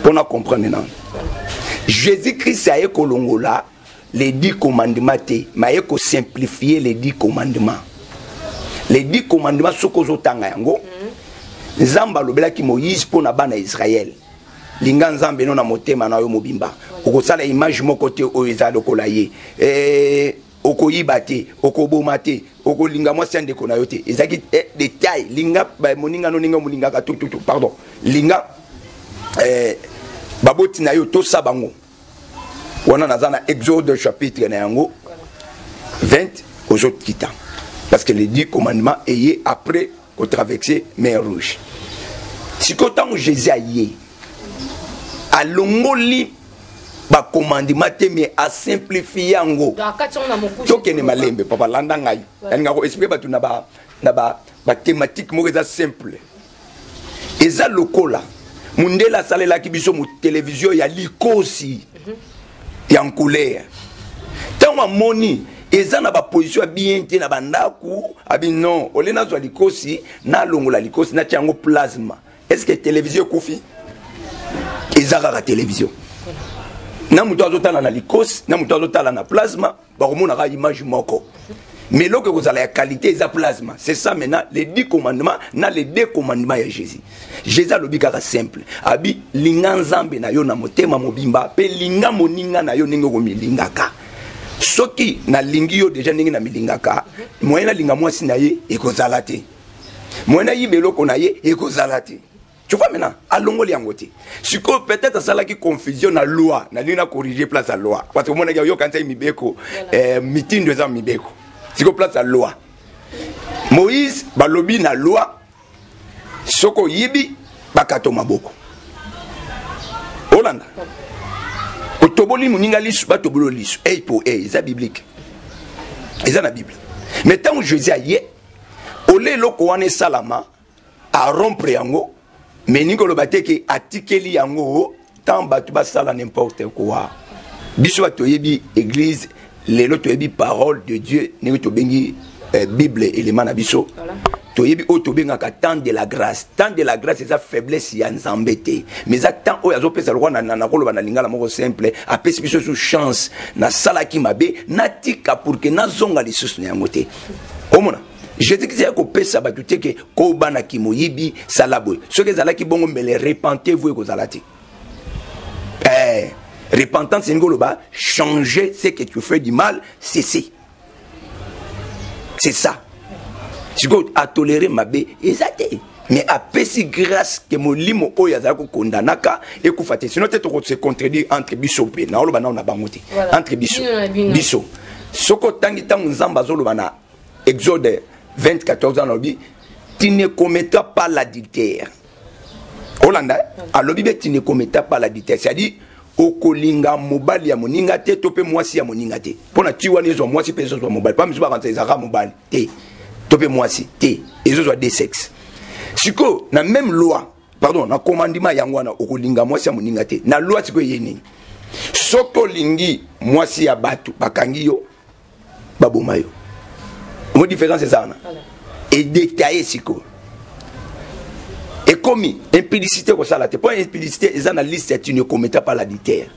[SPEAKER 2] mpona comprendre nano jésus christ aye kolongola les dix commandement te me aye kosimplifie les dix commandement les dix commandement soki ozotanga yango mm. nzambe alobelaki moïse mpo na bana ya israele linga nzambe no na motema na yo mobimba okosala image moko te oyo eza lokola ye eh, okoyiba te okoboma te okolinga mwasi ya ndeko na yo te ezalaki eh, detail linga moninga no ndenge omolingaka tututu pardon linga eh, baboti na yo tosa bango wana naza na exode chapitre na yango 20 ozokita parce que les dix commandements eye après kotraverse mer rouge sikoyo ntango jésus aye alongoli bakomandima te me asimplifie yango tokende malembe papa landa ngai nalinga koexplike bato na bathématique moko eza simple eza lokola mundele asalelaki biso mu televizio ya likosi ya nkulere ntango amoni eza na baposition ya bien te na bandako abi non olie nazwa likosi nalongola likosi natya yango plasma est ce que televizio ekufi eza kaka televizio na moto azotala na likosi na moto azotala na plasma bakomona kaka image moko mais eloko ekozala ya qualité eza plasma c'est ça maintenant les dix commandements na les deux commandements ya jésus jésus alobi kaka simple abi linga nzambe na yo na motema mobimba mpe linga moninga na yo ndenge okomilingaka soki nalingi yo deja ndenge namilingaka moyen nalinga mwasi na ye ekozala te moyen nayiba eloko na ye ekozala te Tu vois maintenant, alongoli yango te. Sikoyo peut-être asalaki confusion na loi, na lina corriger place ya loi. Parce que mona yo kanisa mibeko, eh mitindo eza mibeko. Sikoyo place ya loi. Moïse balobi na loi soko yibi bakato maboko. Olanda. Otoboli muninga lisu batobolo lisu. Eh po eh eza biblique. Eza na Bible. Mais tant Jésus a ye, olelo ko wana esalama a rompre yango mais ni koloba te ke atikeli yango tant bato basala n'importe quoi biso bato toyebi église lelo toyebi parole de dieu ndenge tobengi eh, bible elema na biso toyebi oyo tobengaka temps de la grâce temps de la grâce eza faiblesse ya nzambe te mais eza temps oyo azopesa lokola nakoloba na lingala moko simple apesi biso su chance nasalaki mabe natika pour ke nazonga lisusu na yango te omona jésus kristo ayaki kopesa bato te ke koba na kimoyibi sala boye soki ezalaki bongo mbele repentez vous ekozala te eh, repentance elingi koloba changer ce que tu fais du mal cesse c'est ça sikoyo atolere mabe eza te mais apesi grâce ke molimo oyo azali kokondanaka ekufa te sino te tokose contredire entre biso mpe naoloba nao na bango te entre biso biso soki otangi ntango nzambe azoloba na exode 20 14 ans alobi tu ne commettras pas l'adultère olanda alobi be tu ne commettras pas l'adultère c'est-à-dire okolinga mobali ya moninga te to mpe mwasi ya moninga te mpo na ti wana ezwa mwasi mpe ezozwa mobali mpa misu bakanisa ezalaka mobali te to mpe mwasi te ezozwa de sexe sikoyo na meme loi pardon na commandema yango wana okolinga mwasi ya moninga te na loi sikoyo eye nini soki olingi mwasi ya bato bakangi yo baboma yo omo différence eza wana edetaye sikoyo ekomi impudicité kosala te mpo impudicité eza na liste ya tino ekometa par la ditaire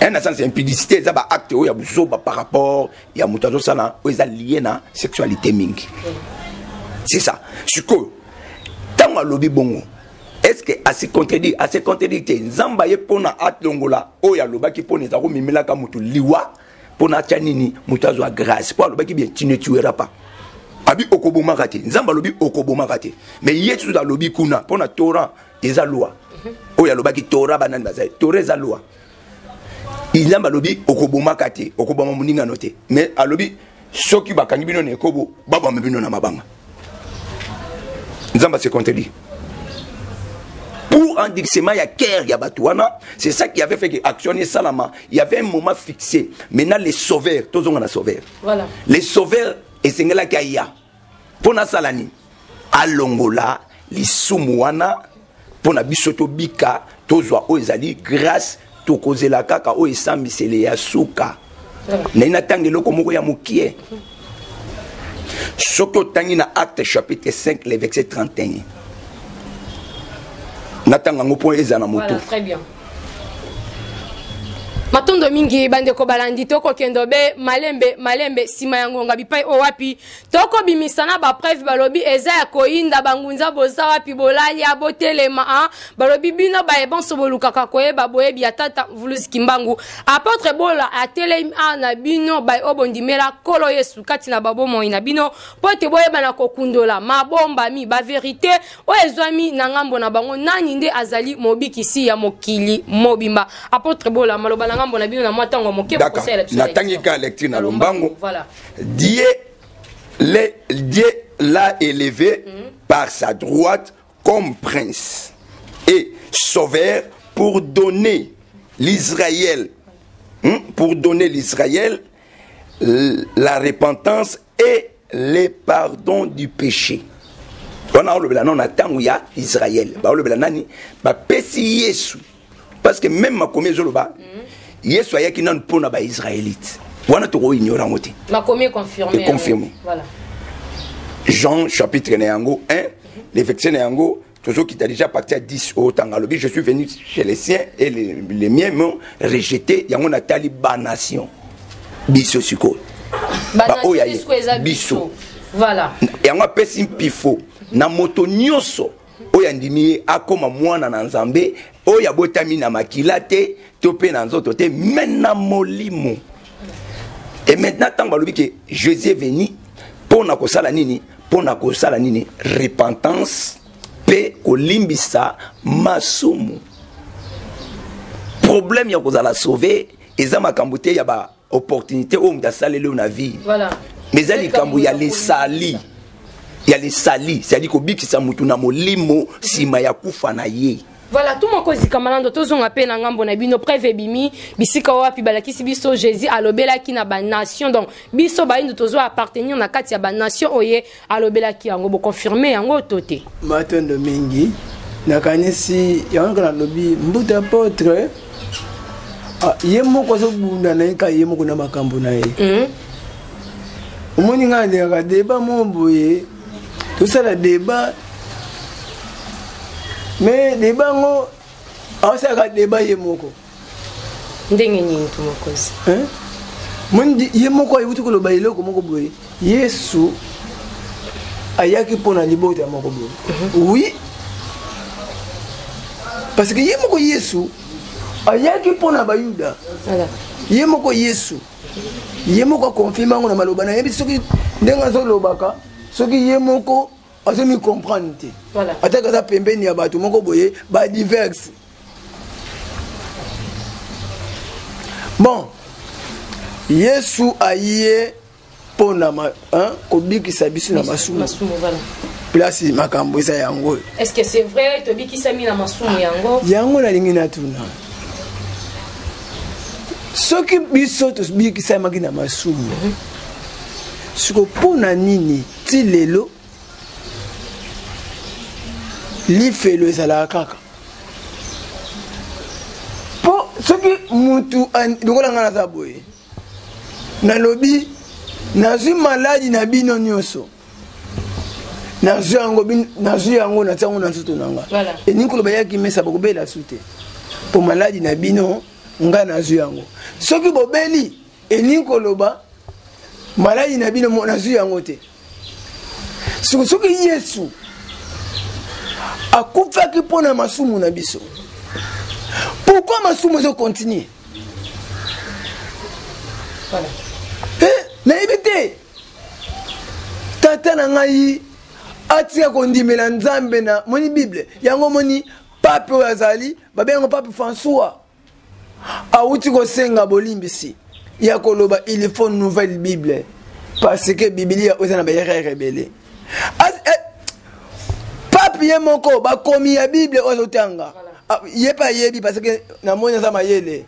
[SPEAKER 2] un na sens impudicité eza baacte oyo ya buzoba par rapport ya moto azosala oyo eza lie na sexualité mingi c'est ça sikoyo ntango alobi bongo est-ce que asi contredire asi contredire te nzambe aye mpo na alongola oyo alobaki mpo na eza komimelaka moto liwa mpo natya nini moto azwa grâce mpo alobaki bien tu ne tuera pas abi okobomaka te nzambe alobi okobomaka te mais ye tutu alobi kuna mpo na torah eza loi oyo alobaki torah banani bazali torah eza loi nzambe alobi okobomaka te okoboma moningano te mais alobi soki bakangi bino na ekobo babamba bino na mabanga nzambe se contredit pour endixement ya cœur ya bato wana c'est ça qui avait fait que action esalama il y avait un moment fixé maintenant les sauveurs tozonga na sauveur
[SPEAKER 3] voilà.
[SPEAKER 2] les sauveurs esengelaki aya mpo nasala nini alongola lisumu wana mpo na biso tobika tozwa oyo ezali grâce tokozela kaka oyo esambisele ya suka nayi natanga eloko moko ya mokie soki otangi na acte chapitre 5 le verset 31 natanga yango mpo ezala na motu
[SPEAKER 3] matondo mingi bandeko balandi tokokende obe malembe malembe nsima ya ngonga bipai oyo wapi tokobimisa na bapreve balobi eza ya koyinda bangunza boza wapi bolalia botelema a balobi bino baye banso bolukaka koyeba boyebi ya tata vuluzi kimbangu apotre bola atelemi a na bino baye oyo bondimela nkolo yesu kati na babomoi na bino mpo ete boyebana kokundola mabombami baverite oyo ezwami na ngambo na bango nani nde azali mobikisi ya mokili mobimba apotre bola maloba na ngambo na bino na mwa ntango moke
[SPEAKER 2] natangi ka lecture na lombango
[SPEAKER 3] voilà.
[SPEAKER 2] die le, die l'a élevé mm -hmm. par sa droite comme prince et sauveur pour donner l'Israël hmm, pour donner l'Israël la repentance et le pardon du péché wana olobela nao na ntango ya israele baolobela nani bapesi yesu parce que meme makomi ezoloba yesu ayaki nanu mpo na baisraelite wana tokoignore yango te
[SPEAKER 3] econfirme
[SPEAKER 2] jean chapitre na yango 1 lefektie na yango tozokita déjà parti ya 10 oyo tanga alobi je suis venu chez les siens et les, les miens m'ont rejeté yango natali banation biso sikoyo baoyo ya
[SPEAKER 3] biso voilà
[SPEAKER 2] yango apesi mpifo na moto nyonso oyo andimi ye akoma mwana na nzambe oyo abotami na makila te to mpe na nzoto te me na molimo e maintenant ntango balobi ke jésus est venu mpo na kosala nini mpo na kosala nini repentance mpe kolimbisa masumu problème ya kozala sauve eza makambo te ya ba opportunité oyo moto asaleli oyo na vie
[SPEAKER 3] voilà.
[SPEAKER 2] mais eza likambo ya lesali ya lesali c'est-à-dire kobikisa motu na molimo nsima ya kufa na ye
[SPEAKER 3] voilà tout moko ezikama nando tozonga mpe na ngambo na bino preuve ebimi bisika wapi balakisi biso jésus alobelaki na banation donc biso bayindo tozwa appartenir na kati ya banation oye alobelaki yango boconfirme yango to te
[SPEAKER 1] matondo mingi nakanisi yango kaka nalobi mbuta apotre ah, ye moko azobunda na ye ka ye moko na makambo na ye
[SPEAKER 3] hmm?
[SPEAKER 1] omoni ngai alingaka deba moko boye tosala deba me deba yango aosalaka deba ye moko
[SPEAKER 3] ndenge nini to mokonzi
[SPEAKER 1] mondi ye moko ayeuti koloba eloko moko boye yesu ayaki mpo na libota moko boye mhm. oui parce que ye moko yesu ayaki mpo na bayuda ye moko yesu ye moko akonfirme yango na maloba nayebi soki ndenge azolobaka soki ye moko azomi comprendre te ataka aza pembeni ya bato moko boye badiverse bon yesu aye mpo na kobikisa biso na masumu place makambo eza yango
[SPEAKER 3] oyo yango
[SPEAKER 1] nalingi natuna soki biso tobikisamaki na masumu mhm. siko mpo na nini ti lelo lifelo ezalaka kaka mpo soki mutu lokola ngai naza boye nalobi nazwi maladi na bino nyonso nazwi yango nazwi yango natia yango na nzoto na ngai
[SPEAKER 3] voilà.
[SPEAKER 1] elingi koloba yaki mesa bokobela su te mpo maladi na bino ngai nazwi yango soki bobeli elingi koloba maladi na bino nazwi yango te soki yesu akufaki mpo na masumu na biso pourkui masumu ezokontinue eh, nayebi te tata na ngai atika kondimela nzambe na moni bible yango moni pape oyo azali babenga yango pape françois awuti kosenga bolimbisi ya koloba il faut nouvelle bible parce que bibilia oyo eza na baerreur ebele eh, pape ye moko bakomi ya bible oyo azotanga ah, ye mpe ayebi parce que namoni aza mayele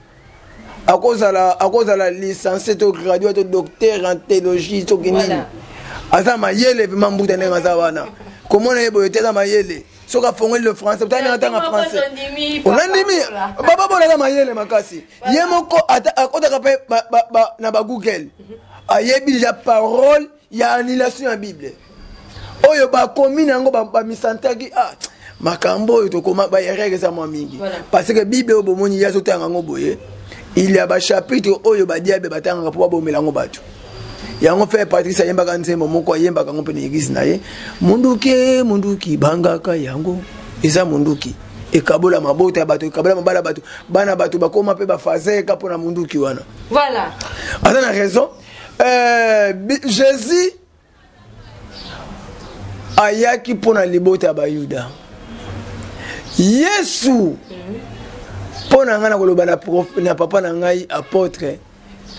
[SPEAKER 1] akozala akozala licencie to graduat to docteur en théologie soki nini aza mayele vraimen mbuta ndenge aza wana komona ye boye te aza mayele soki afongoli le français otali ndenge atanga français onandimi baba bolaka mayele makasi ye moko akotaka mpe na bagoogle mhm. ayebi deja parole ya annulation ya bible oyo bakomi na yango bamisantaki ah, makambo oyo tokoma baerreur eza mwa mingi parce que bible oyo bomoni ye azotanga yango boye il ya bachapitre oyo badiable batangaka mpo babomela yango bato yango fe patrice ayembaka nzembo moko ayembaka yango mpe na eglise na ye munduki e, munduki bangaka yango eza munduki ekabola mabota ya bato ekabola mabala bato bana bato bakoma mpe bafazeka mpo na munduki wana
[SPEAKER 3] voilà
[SPEAKER 1] aza na raison euh, jésus ayaki mpo na libota ya bayuda yesu mpo na ngai na koloba na papa na ngai apotre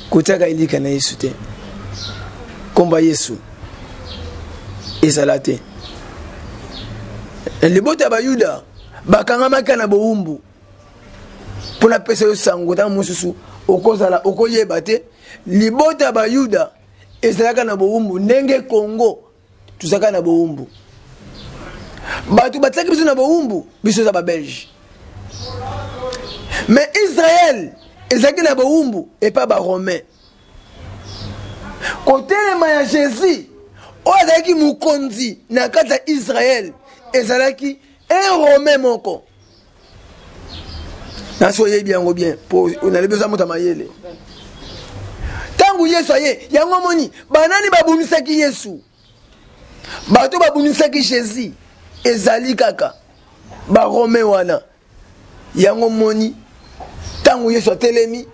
[SPEAKER 1] kotiaka elika na yesu te komba yesu ezala te libota ya bayuda bakangamaki na bowumbu mpo napesa yo sango ntango mosusu okozala okoyeba te libota ya bayuda ezalaka na bowumbu ndenge congo tozalaka na bowumbu bato batiaki biso na bowumbu biso eza babelge me israele ezalaki na bowumbu epai baromain kotelema ya jésus oyo azalaki mokonzi na kati ya israele ezalaki un romain moko nasi oyebi yango bien po nalebi oza moto ya mayele ntango yesu aye yango omoni banani babumisaki yesu bato babumisaki jésus ezali kaka barome wana yango omoni ntango yesu atelemi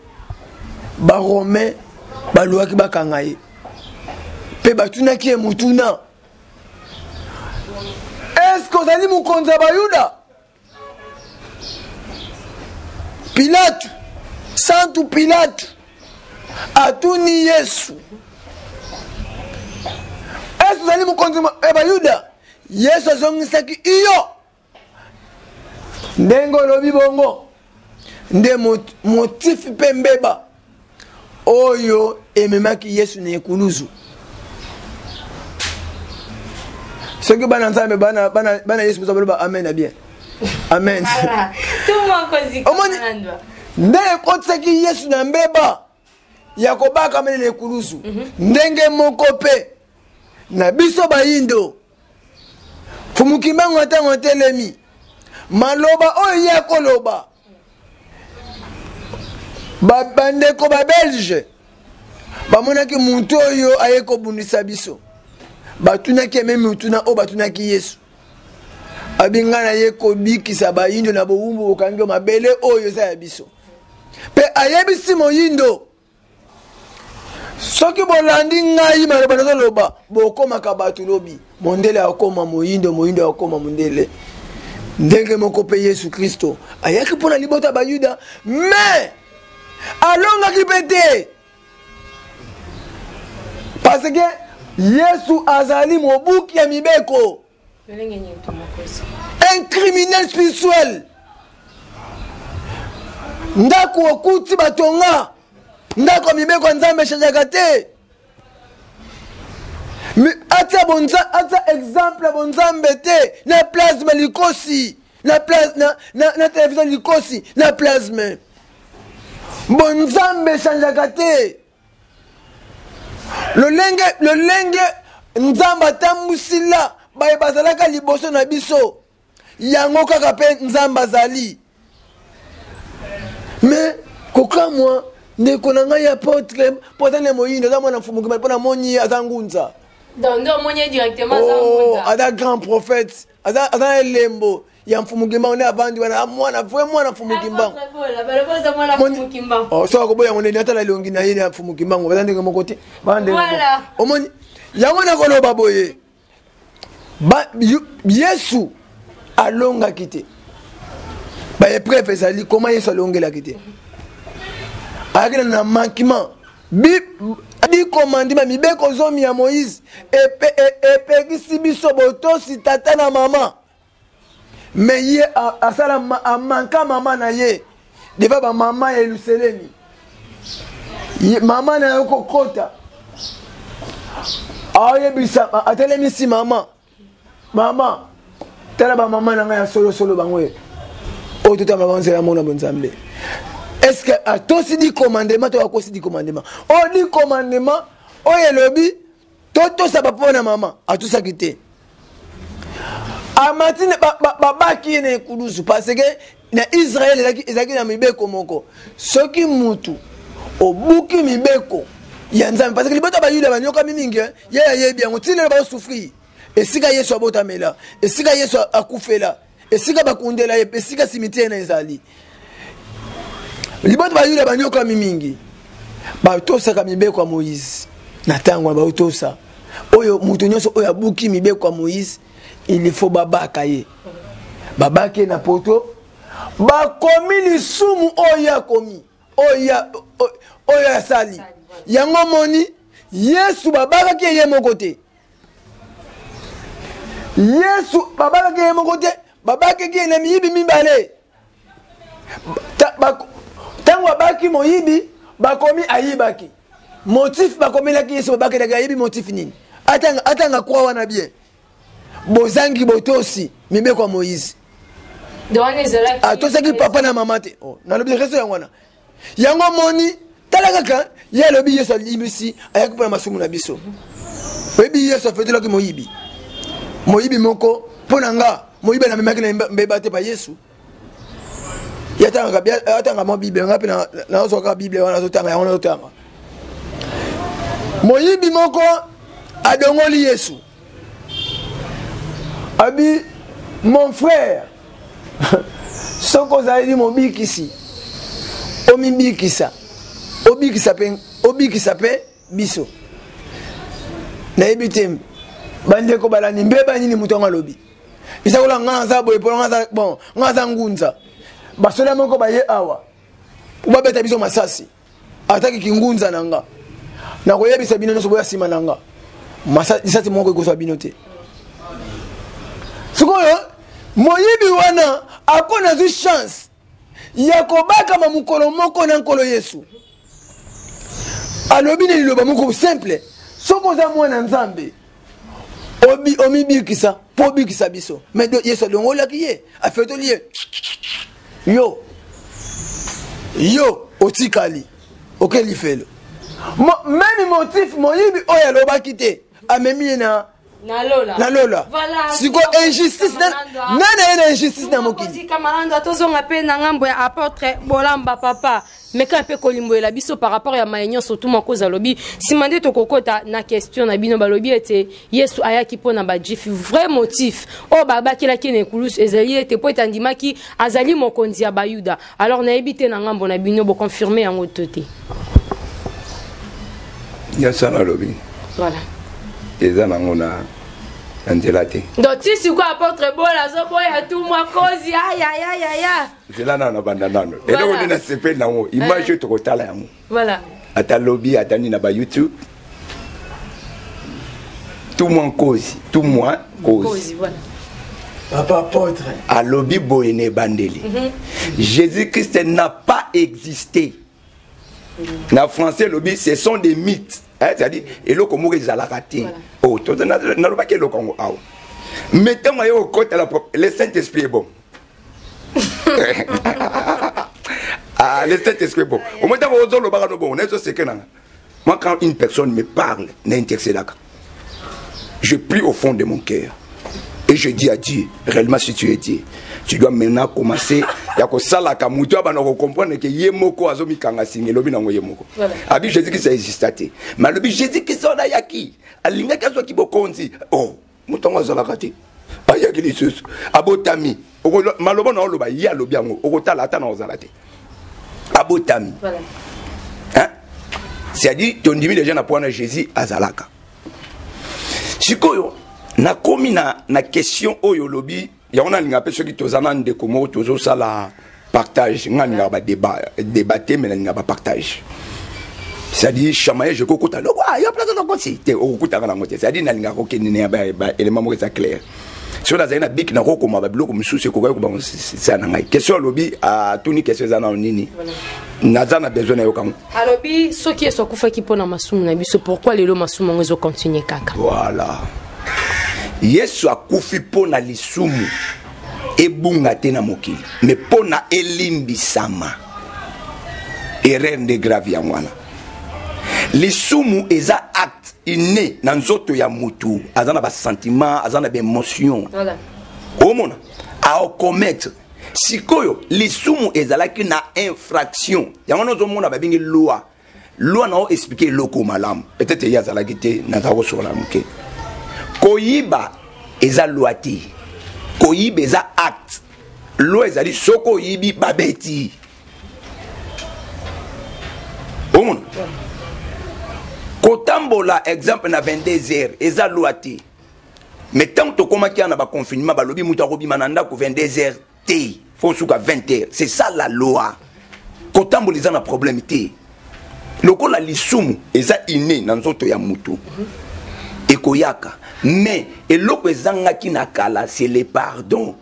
[SPEAKER 1] barome balukaki bakanga ye mpe batunaki ye motuna eske ozali mokonzi ya bayuda Pilatu, Santu Pilatu atuni Yesu, Yesu ozali mokonzi ya eh, Bayuda? Yesu azongisaki iyo. Ndenge olobi bongo nde motifi mpe mbeba oyo ememaki yesu na ekuluzu soki bana nzambe bana, bana, bana yesu boza baloba amen na bien amen omoni nde ekotisaki yesu na mbeba ya kobaka mene na ekulusu mm -hmm. ndenge moko mpe na biso bayindo fumu kimbangu ntango atelemi maloba oyo ye akoloba bandeko ba babelge bamonaki motu oyo aye kobundisa biso batunaki eme mituna oyo batunaki yesu abinga na ye kobikisa bayindo na bowumbu bokangi yo mabele oyo eza ya biso mpe ayebisi moyindo soki bolandi ngai maloba nazoloba bokomaka bato lobi mondele akoma moyindo moyindo akoma mondele ndenge moko mpe yesu kristo ayaki mpo na libota ya bayuda me alongaki mpe te parce que yesu azali mobuki ya mibeko un criminel spirituel ndako okuti batonga ndako ya mibeko ya nzambe echangeaka te atia bonza atia exemple ya bonzambe te na plasme likosi na, plas, na, na, na televizio likosi na plasme bonzambe echangeaka te lolenge lolenge nzambe atambwisila baye bazalaka liboso na biso yango kaka mpe nzambe azali me kokamwa ndeko na ngai ya potre mpo aza na moyindo aza mwana mfumu kimai mpo namoni ye aza ngunza oh, aza grand prophète aza na elembo ya mfumu kimbangu nde avandi wana mwana vrai mwana mfumu kimbangu oh, soki akoboya yango ndeni atala elongi na ye ya mfumu kimbangu baza ndenge moko te omoni yango nakoloba boye yesu alongaki te baepreuve ezali koma yesu alongelaki te ayaki na manquement bikomandima mibeko zomi ya moïse epekisi biso botosi tata na mama me ye asala amanka mama na ye deva bamama ya yeluselemi mama na yo kokota aoyebisa atelemisi mama mama tala bamama na ngai ya solosolo bango ye oyo totanga bango nzela mona bonzambe estce atosi dikomandema to akosi dikomandema oyo oh, dikomandema oyo elobi totosa papa na mama atosaki te amati babaki ye na ekulusu parce que na israel ezalaki na mibeko moko soki mutu obuki mibeko ya nzambe parce que libota bayuda banyokami mingi eh, ye ayebi yango ntina na baosufri esika yesu abotamela esika yesu akufela esika bakundela ye esika simitiere na ezali libota bayuda banyokwami mingi batosaka mibeko ya moïse na ntango wana baotosa oyo moto nyonso oyo abuki mibeko ya moïse il faut babaka ye babaki ye na poto bakomi lisumu oyo akomi oyo asali yango moni yesu babakaki ye moko te yesu babalaki ye moko te babakaki ye na miyibi mibale ntango abaki moyibi bakomi ayibaki motif bakomelaki yesu babakelaki ayebi motif nini atanga, atanga kwa wana bien bozangi botosi mibeko ya moïse atosaki papa na mama te oh, nalobi reso yango wana yango omoni tala kaka ye alobi yesu alimisi ayaki mpo na masumu na biso oyebi yesu afetolaki moyibi moyibi moko mpo na nga moyibi anamemaki na mbeba te pa yesu yatangaka mwa bible nga mpe nazwa kaka bible wana azotanga yango nazotanga moyibi moko adongoli yesu abi mon frère soki ozaleli mobikisi omibikisa obikisa mpe obikisa mpe biso nayebi te bandeko balandi mbeba nini moto yango alobi esakola ngai naza boye mpo ngai aza ngunza basoda moko baye awa mpo babeta biso masasi ataki kingunza na nga nakoyebisa bino nyonso boya nsima na nga lisasi moko ekozwa bino te sikoyo moyibi wana ako nazwi chance ya kobakama mokolo moko na nkolo yesu alobi na liloba moko simple soki oza mwana nzambe omibikisa mpo obikisa biso me yesu alongolaki ye afetoli ye yo yo otikali oke lifelo Mo, meme motif moyibi oyo alobaki te amemi ye na
[SPEAKER 3] na
[SPEAKER 1] lola, na lola.
[SPEAKER 3] Voilà,
[SPEAKER 1] siko injustice nani aye na injustice na mokili
[SPEAKER 3] tozonga mpe na ngambo ya apotre bolamba papa meka mpe kolimbolela biso par rapport ya maye nyonso tuma koza alobi nsima nde tokokota na question na bino balobi ete yesu ayaki mpo na bajifi vrai motif oyo babakelaki na ekulusu ezali ete mpo ete andimaki azali mokonzi ya bayuda alors nayebi te na ngambo na bino boconfirme yango to te
[SPEAKER 2] yasana alobi
[SPEAKER 3] voilà.
[SPEAKER 2] eza nango na nzela te
[SPEAKER 3] donc ti sikoyo apotre bola azoboya tu mwa kozi ayayayaya
[SPEAKER 2] zela nano nabanda nano eloko nde nasepeli nango image oyo tokotala yango ata lobi ata nini na ba youtube tout moins cause tout moins
[SPEAKER 3] cause
[SPEAKER 1] Papa apôtre.
[SPEAKER 2] Alobi Boyene Bandeli. Mm -hmm. Jésus-Christ n'a pas existé. Mm -hmm. Na français, lobi, ce sont des mythes. Hein, C'est-à-dire, et l'eau comme ils allaient rater. Oh, tu n'as pas qu'elle au Congo. Mais tant que tu as le Saint-Esprit est bon. ah, les têtes esprit bon au moins tango ozo lobaka no bon nazo seke nanga moi quand une personne me parle na intercelaka je prie au fond de mon cœur et je dis à Dieu réellement si tu es Dieu tu dois maintenant commencer ya kosalaka moto ya bana kocomprendre ke ye moko azomikanga singa elobi nango ye moko abi jésus kristo exista te mais alobi jésus kristo wana ayaki alingaki azwaki bokonzi oh moto yango azalaka te ayaki lisusu abotami maloba na oloba ye alobi yango okotala ata na ozala te abotami c'est-à-dire tondimi deja na poana jésus azalaka sikoyo nakomi na, na question oyo olobi yango nalingaka mpe soki toza na ndeko moko tozosala partage nga nalingaka badeba te me nalingaka bapartage c'est-à-dire chamaye je kokota loko ah, yo place okosi te okokutaka nango te c'est-à-dire nalingaka kokende na baélément moko eza claire soki nazali na biki nakokoma babiloko mosusu ekokaki kobangosa na ngai question alobi atuni ah, question eza nao nini naza na besoin nayokango
[SPEAKER 3] alobi soki yesu akufaki mpo na masumu na biso pourkui lelo masumu yango ezokontinue kaka
[SPEAKER 2] voilà yesu akufi mpo na lisumu ebunga te na mokili me mpo na elimbisama erreur nde grave yango wana lisumu eza acte ine na nzoto ya motu aza na basentiment aza na baemotion
[SPEAKER 3] voilà.
[SPEAKER 2] omona aokometre sikoyo lisumu ezalaki na infraction yango wana ozomona babengi loi loi na oexplike eloko malamu peut-être ye azalaki te nazala kosokola moke koyiba eza loi te koyiba eza acte loi ezali soki oyibi babeti omona kotambola exemple na 22 heures eza loi te mais ntango tokomaki awa na baconfinement balobi moto akobima na ndako 22 heures te fo osuka 20 heures c'est ça la loi kotambola eza na problème te lokola lisumu eza ine na nzoto ya motu ekoyaka mais eloko ezangaki na kala c'est le pardon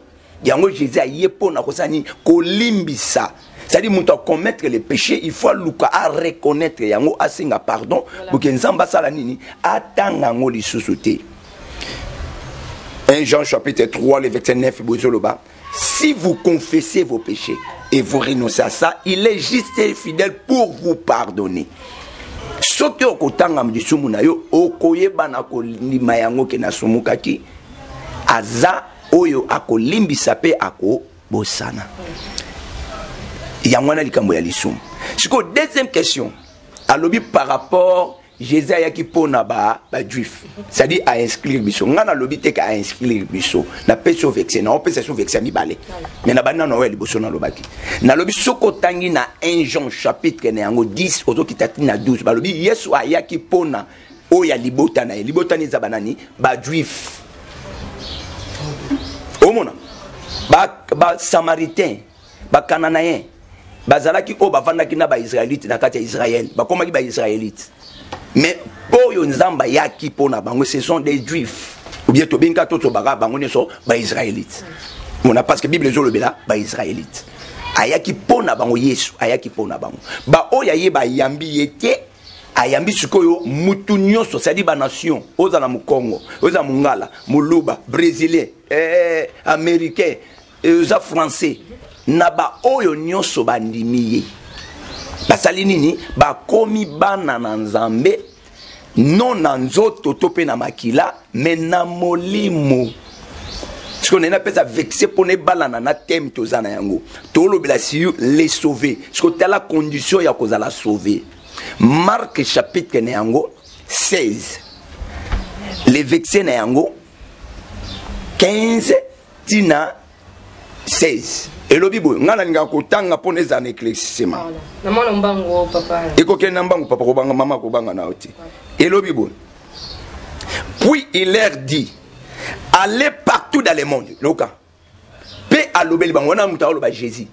[SPEAKER 2] yango jésus aye mpo na kosala nini kolimbisa c'est-à-dire moto acommettre le péché il faut aluka areconnaitre yango asenga pardon boke nzambe asala nini atanga yango lisusu te 1 jean chapitre 3 le verset 9 bozoloba si vous confessez vos péchés et vous renoncez à ça il est juste et fidèle pour vous pardonner soki okotanga lisumu na yo okoyeba na kolima yango ke nasumukaki aza oyo akolimbisa mpe akobosana yango wana likambo ya lisumu sikoyo deuxième question alobi par rapport jésus ayaki mpo na bajuif ba c'est-à-dire ainscrire biso ngai nalobi te ke ainscrire biso napesi yo vexe na opesa so vexe ya mibale me na banda na oyo ya liboso nalobaki nalobi soki otangi na 1 jean chapitre na yango 10 ozokita ti na 12 balobi yesu ayaki mpo na oyo ya libota na ye libota na eza banani bajuif omona basamaritain bakananayen bazalaki oyo bafandaki na baisraelite na kati ya israel bakomaki baisraelite mais oyo nzambe ayaki mpo na bango ce sont des juifs obie tobengika to tobaka bango nyonso baisraelite mona parce que bible ezolobela baisraelite ayaki mpo na bango yesu ayaki mpo na bango baoyo aye bayambi ye te ayambi sikoyo mutu nyonso cestadi banation oza na mokongo oza mongala moluba brésilien eh, américain oza eh, français na baoyo nyonso bandimi ye basali nini bakomi bana na nzambe no na nzoto to mpe na makila me na molimo sikoyo naye napesa vexe mpona ebalana na teme toza na yango tolobela sur les sauve sikoyo tala condition ya kozala sauve marke chapitre na yango 16 le vexe na yango 15 ntina 16 elobi boye ngai nalingaka kotanga mpo na ezala na éclaircissement ekokende na mbangu papa kobanga mama akobanga na yo te elobi boye puis il leur dit allez partout dans le monde loka mpe alobeli bango wana moto aoloba jésus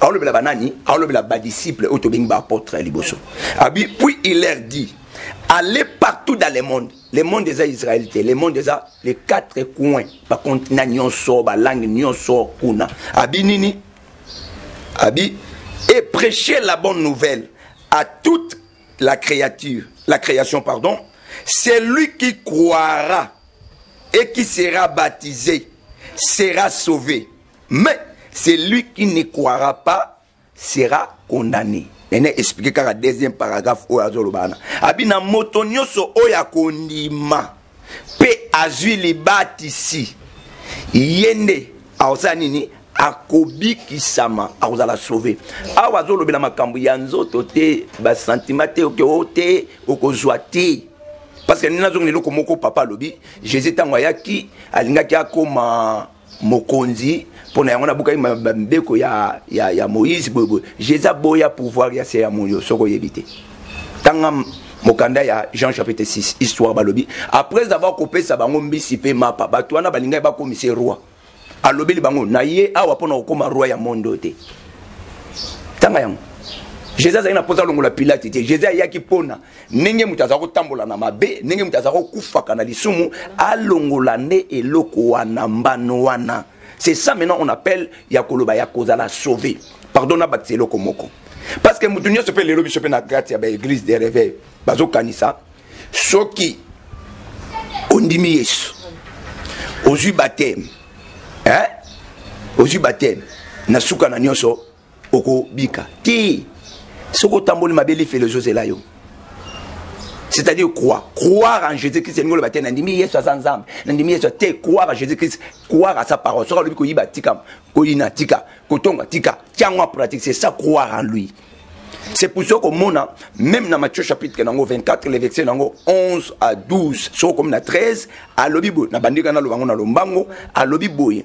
[SPEAKER 2] aolobela banani aolobela badisciple oyo tobengi baapôtre ya liboso abi puis il leur dit allez partout dans le monde le monde eza israel te le monde eza le quatre coin bacontinent nyonso balangue nyonso kuna abi nini abi et prêcher la bonne nouvelle à toute la créature la création pardon celui qui croira et qui sera baptisé sera sauvé mais celui qui ne croira pas sera condamné nene explike kaka deuxième paragraphe oyo azoloba wana abi na moto nyonso oyo akondima mpe azwi libatisi ye nde akosala nini akobikisama akozala sauve awa azolobela makambo ya nzoto te basentima te oke o te okozwa te parce que nini azongi na eloko moko papa alobi jésus ntango ayaki alingaki akoma mokonzi mpo na yango nabukaki mibeko ya, ya, ya moïse boyeboye jésus aboya pouvoir ya se ya moyo soki oyebi te tanga mokanda ya jean chapitre 6 histoire balobi après avoir kopesa bango mbisi mpe mapa bato wana balingaki bakomisa roi alobeli bango na ye awa mpo na kokoma roi ya mondo te tanga yango jésus azalaki na mposa alongola pilate te jésus ayaki mpona ndenge moto aza kotambola na mabe ndenge moto aza kokufaka na lisumu alongola nde eloko wana mbano wana c'est ça maintenant on appelle ya koloba ya kozala sauve pardon nabakisa eloko moko parce que moto nyonso mpe lelo biso mpe na grate ya baeglise de reveil bazokanisa soki ondimi yesu ozwi bateme eh? ozwi bateme na suka na nyonso okobika te soki otamboli mabe lifelo ezozela yo c'est-à-dire croire croire en jésus-christ elingi oloba te nandimi yesu aza nzambe nandimi yesu te croire en jésus-christ croire à sa parole soki alobi koyiba tika koyina tika kotonga tika tiango en pratique c'est ça croire en lui c'est pour ça komona même na matthieu chapitre nango 24 le verset nango 11 à 12 soki okomi na 13 alobi boye na bandika naloba yango na lombango alobi boye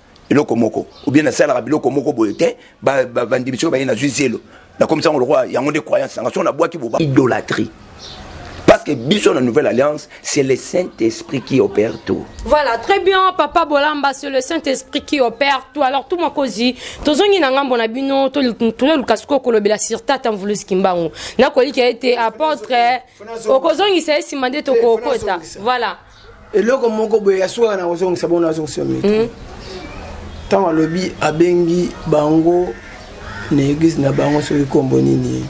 [SPEAKER 2] eloko moko obie nasalaka biloko moko boye te bandimi soki baye nazwi zelo nakomisa yango lokola yango nde croyance nanga soki nabwaki boba idolatrie Parce que Bison, la nouvelle alliance, c'est le Saint-Esprit qui opère tout.
[SPEAKER 3] Voilà, très bien, Papa Bolamba, c'est le Saint-Esprit qui opère tout. Alors, tout mon cosy, tout zongi nangam bon abino, tout le tout le casco kolobela sur tata en voulu skimbango. Na koli qui a été apôtre, au cozongi c'est simandé toko kota. Voilà.
[SPEAKER 1] eloko moko boye ya suka na kozongisa bona azongisa yo mito hmm. ntango alobi abengi bango na eglise na bango soki nkombo nini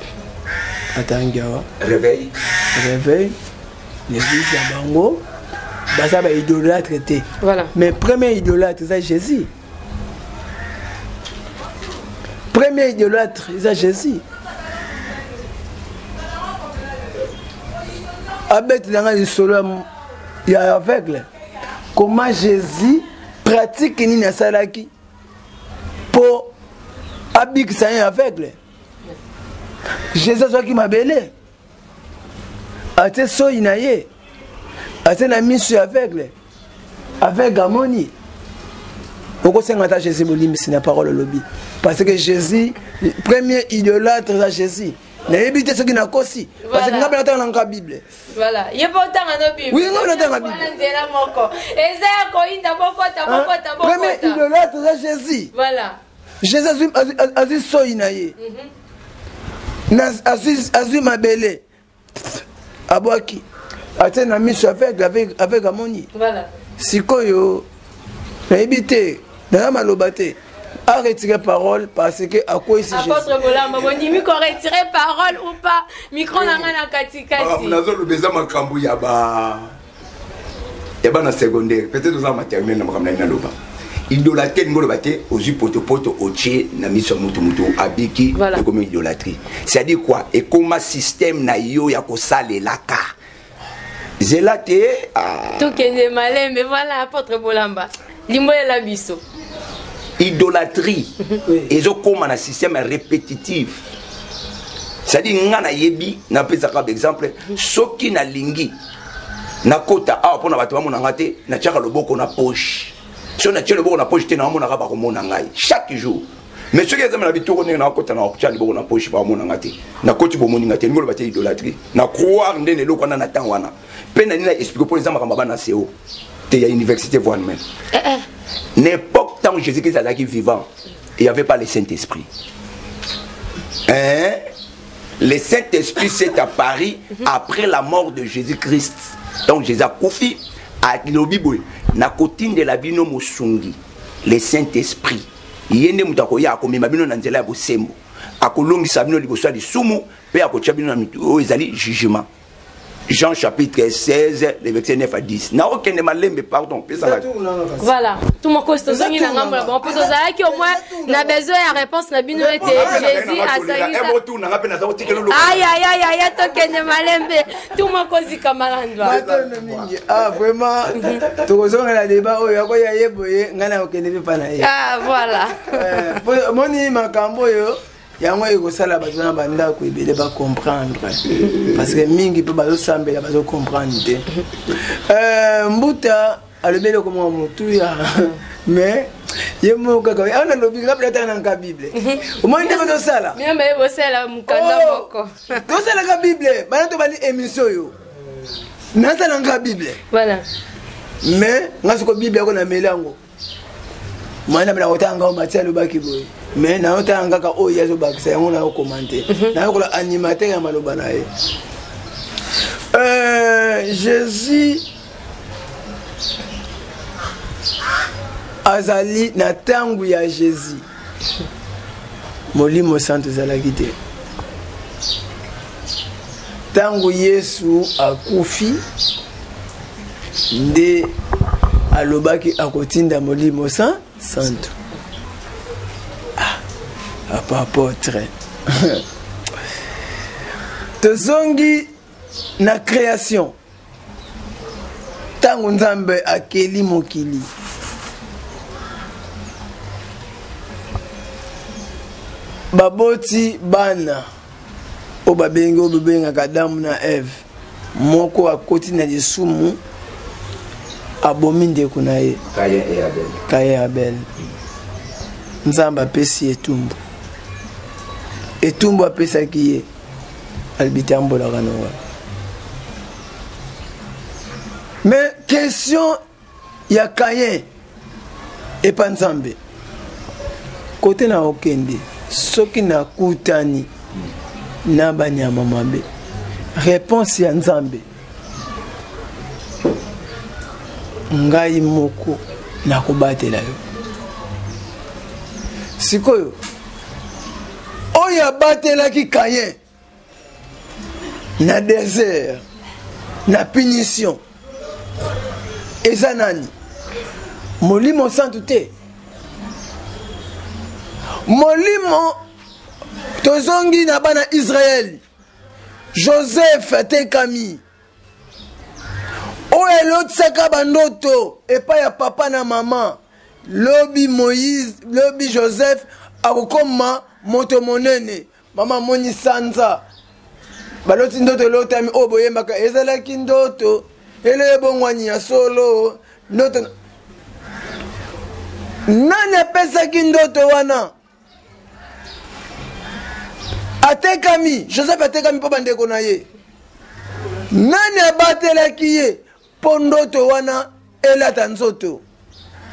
[SPEAKER 1] atangi awa
[SPEAKER 2] réveil
[SPEAKER 1] réveil na eglise na bango baza baidolatre te
[SPEAKER 3] voilà.
[SPEAKER 1] mais premier idolatre eza jésus premier idolâtre eza jésus abetela ngai lisolo ya aveugle comment jésus pratique nini asalaki mpo abikisa ye aveugle jésus azwaki mabele atie soyi na ye atie na miso ya aveugle aveugle amoni okosenga ata jésus bolimbisi na parole olobi parce que jésus premier idolatre eza jésus nayebi te soki nakosi parce que ngai mpe natanga nanga bible
[SPEAKER 3] voilà ye mpe otanga no bible
[SPEAKER 1] oui ngai mpe natanga bible
[SPEAKER 3] nzela moko eza ya koyinda bokota bokota bokota
[SPEAKER 1] premier idolatre eza jésus
[SPEAKER 3] voilà
[SPEAKER 1] jesus azwi soi na ye mhm. azwi mabele abwaki atie na miso aveugle aveugle amoni sikoyo nayebi te naza maloba te a retiré parole parce que akwesi
[SPEAKER 3] apôtre bolamba bondimi ko retiré parole ou pas micro na ngai na katikati
[SPEAKER 2] nazoloba eza makambo ya ba ya bana secondaire peut-être oza maternel na makambo na ye naloba idolatrie elingi oloba te ozwi potopoto otie na miso ya motu motu abiki
[SPEAKER 3] Voilà.
[SPEAKER 2] ekomi idolatrie c'est-à-dire quoi ekoma système na yo ya kosalelaka zela te ah,
[SPEAKER 3] tokende malembe voilà apotre bolamba limbolela biso
[SPEAKER 1] idolatrie
[SPEAKER 2] ezokóma na système ya répétitive c'est-à-dire nga nayebi napesaka baexemple soki nalingi nakota awa mpo na bato bamona ngai te natyaka loboko na poche soki natye loboko na poche te naomonaka bakomona ngai chaque jour mais soki ezambe na bitoko ndenge nakota na okotya liboko na poche bakomona ngai te nakoti bomoni ngai te ndenge oloba te idolatrie na croire nde na eloko wana na temps wana mpe na nini na explike mpo eza makambo abana seo te ya université voine même eh, eh. n'importe ntango jésus christ azalaki vivant il y avait pas le saint esprit eh? le saint esprit s'est à paris mhm. après la mort de jésus christ donc jésus akufi alobi boye nakotindela bino mosungi le saint esprit ye nde moto akoya akomema bino na nzela ya bosembo akolongisa bino liboso ya lisumu mpe akotya bino na mitu oyo ezali jugement Jean chapitre 16, le verset 9 à 10. Naokende malembe, pardon, pesa la.
[SPEAKER 3] Voilà, tout mon coach tozongi na ngambo na bon mpo tozalaki au moins na besoin ya réponse na bino ete Jésus asangisa. Eh,
[SPEAKER 2] retour na ngape na zao tikelo lokola. Aïe
[SPEAKER 3] aïe aïe aïe tokende malembe. Tout mon
[SPEAKER 1] coach kamalandwa. Matondo mingi. Ah vraiment tokozonga na débat oyo yako ya yeboye ngana okende pe pa na ye.
[SPEAKER 3] Ah voilà.
[SPEAKER 1] Eh, moni makambo yo. yango ekosala bato na bandako ebele bacomprendre parce que mingi mpe bazosambela bazocomprendre te euh, mbuta alobi eloko mwa motuya mais ye moko kaka awa nalobi nga mpe natanga nanga bible mhm.
[SPEAKER 3] omoni nde bazosala tosalaka
[SPEAKER 1] oh! bible bana tobandi émission oyo nasalanga bible mais nga soko bible yako nameli yango mwana mina kotanga ngao mati alobaki boye mais nayo tanga kaka oyo ye azobakisa yango nayo komante mhm. nayokola animateur ya maloba na ye euh, jésus azali na ntango ya jésus molimo santu ezalaki te ntango yesu akufi nde alobaki akotinda molimo sa santu ah, apa apotre tozongi na création ntango nzambe akeli mokili baboti bana oyo babengi oyo bobengaka adamu na eve moko akoti na lisumu abomi ndeko na ye kaye abel nzambe apesi etumbu etumbu apesaki ye alibite ambolaka nonga mais question ya kaye epa nzambe kote na okende soki nakutani na banyama mabe réponse ya nzambe ngai moko nakobatela yo sikoyo oyo abatelaki kayen na desert na punition eza nani molimo santu te molimo tozongi na bana israele joseph atekami oyo elotisaka bandoto epai ya papa na mama lobi moïse lobi joseph akokoma moto monene mama amoni sanza baloti ndoto elotami oyo boyembaka ezalaki ndoto elo ebongwani ya solo ndoto nani apesaki ndoto wana atekami joseph atekami mpo bandeko na ye nani abatelaki ye mpo ndoto wana elata nzoto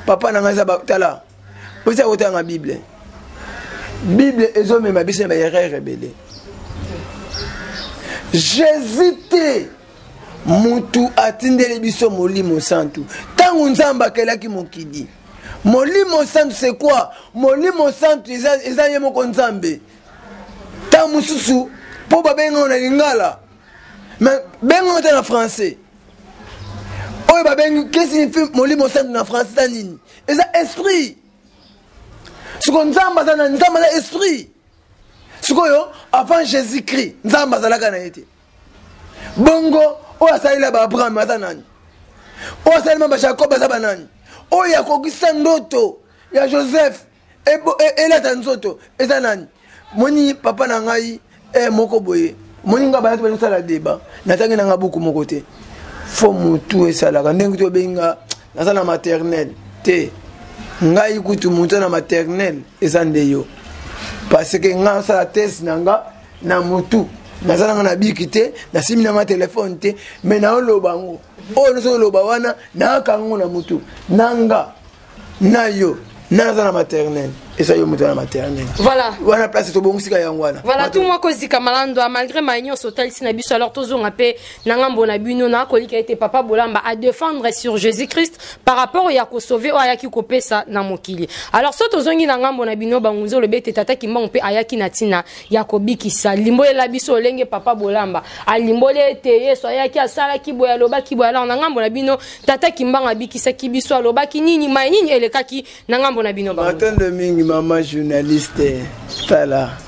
[SPEAKER 1] papa na ngai eza tala osi akotanga bible bible ezomema biso na baerreur ebele jésus te motu atindeli biso molimo santu ntango nzambe akelaki mokili molimo santu c'est quoi molimo santu eza, eza ye moko nzambe ntango mosusu mpo babengaka na lingala me bengaka te na français oyo babengi kesinifie molimo santu na français eza nini eza esprit siko nzambe aza na nzambe aza esprit sikoyo avant jésus christ nzambe azalaka na ye te bongo oyo asalela ba abraham aza nani oyo asalema ba jacob aza banani oyo akokisa ndoto ya joseph e, elata nzoto eza nani moni papa na ngai e, moko boye moni ngai bayaki bazosala deba natangi na ngai buku moko te fo motu esalaka ndenge tobenga naza na maternel te ngai kutu moto na maternel eza nde yo parce que ngai asala tese na nga na motu naza nanga na biki te nasimbi nanga telefone te me naoloba yango oyo nyonso oloba wana nayaka yango na motu na nga na yo nani aza na maternel eza yo moto na maternel
[SPEAKER 3] voilà
[SPEAKER 1] wana place tobongisika yango wana
[SPEAKER 3] voilà tout moi kozika malandwa malgré ma nyonso otalisi na biso alors tozonga mpe na ngambo na bino na kolika ete papa bolamba a défendre sur jésus christ par rapport ya kosauve oyo ayaki kopesa na mokili alors so tozongi na ngambo na bino bangunzi olobi ete tata kimbangu mpe ayaki na ntina ya kobikisa limbolela biso olenge papa bolamba alimboli ete yesu ayaki asalaki boye alobaki boye alors na ngambo na bino Tata Kimbanga abikisaki biso alobaki nini mai nini elekaki na ngambo na bino bango.
[SPEAKER 1] Matondo mingi mama journaliste tala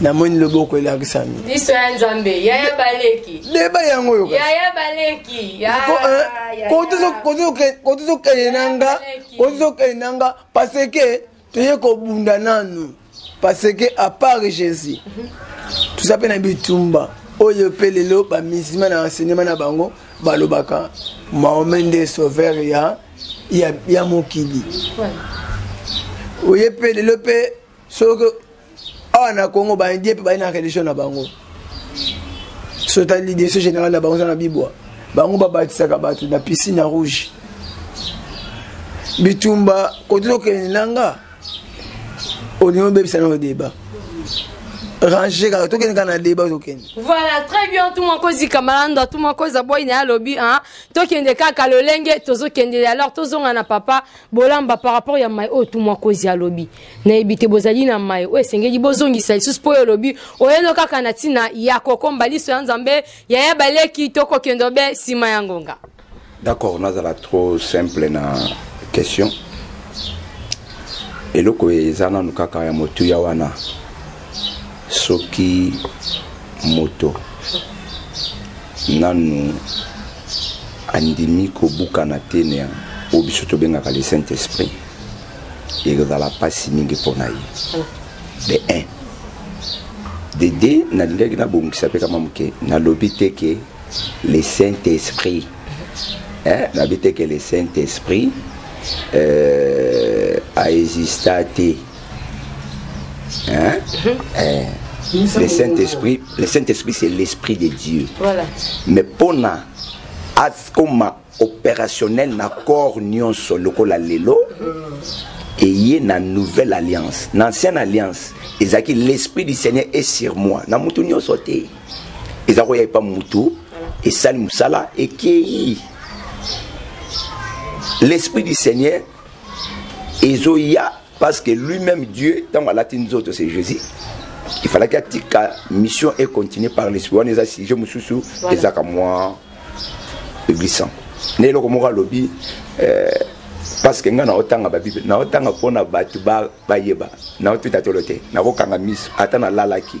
[SPEAKER 1] namoni loboko elakisami
[SPEAKER 3] liso ya nzambe yaya baleki
[SPEAKER 1] deba yango oyo
[SPEAKER 3] yaya baleki
[SPEAKER 1] eh, kotozo kokende na nga kotozo kokende na nga parce que toye kobunda nanu parce que à part jésus toza mpe na bitumba oyo mpe lelo bamisima na enseignement na bango balobaka mahome nde sauveur ya, ya, ya mokili oye mpe lelo mpe soki awa na congo baindien mpe baye na religion na bango so otali lideso général na bango eza na bibwa bango babatisaka bato na piscine ya rouge bitumba kote tokende na nga olingi obebisa nango deba range kaka tokende kaka na deba tokende
[SPEAKER 3] voilà très bien tuma kozika malanda tuma koza boi na ye alobi tokende kaka lolenge tozokendele alors tozonga na papa bolamba par rapport ya mai oyo tumwa kozi alobi nayebi te bozali na mai oyo esengeli bozongisa lisusu mpo oyo olobi oyeno kaka na ntina ya kokomba liso ya nzambe yaya baleki tokokende obe nsima ya ngonga
[SPEAKER 2] d'accord nazala trop simple na question eloko eza nanu kaka ya motuya wana soki moto nanu andimi kobukana te na oyo biso tobengaka le saint esprit ekozala mpasi mingi mpo na ye de un de deux nalingaki nabongisa mpe kama moke nalobi te ke le saint esprit eh, nalobi te ke le saint esprit euh, aexista te Hein? Mhm. Eh. Le Saint-Esprit, le Saint-Esprit c'est l'esprit de Dieu.
[SPEAKER 3] Voilà.
[SPEAKER 2] Mais pona akoma opérationnel na corps nyonso lokola lelo mhm. eye na nouvelle alliance na ancienne alliance ezalaki l'esprit du seigneur est sur moi na motu nyonso te eza koya epa motu esali mosala ekei l'esprit du seigneur ezoya parce que lui même dieu ntango alati nzoto c'est jésus il fallaki atika mission e continue par l'esprit wana eza sujet mosusu ezaka mwa glissant na eloko moko alobi euh, parce que ngai naotanga babible naotanga mpona bato bayeba naotutatolo te nakokanga miso ata nalalaki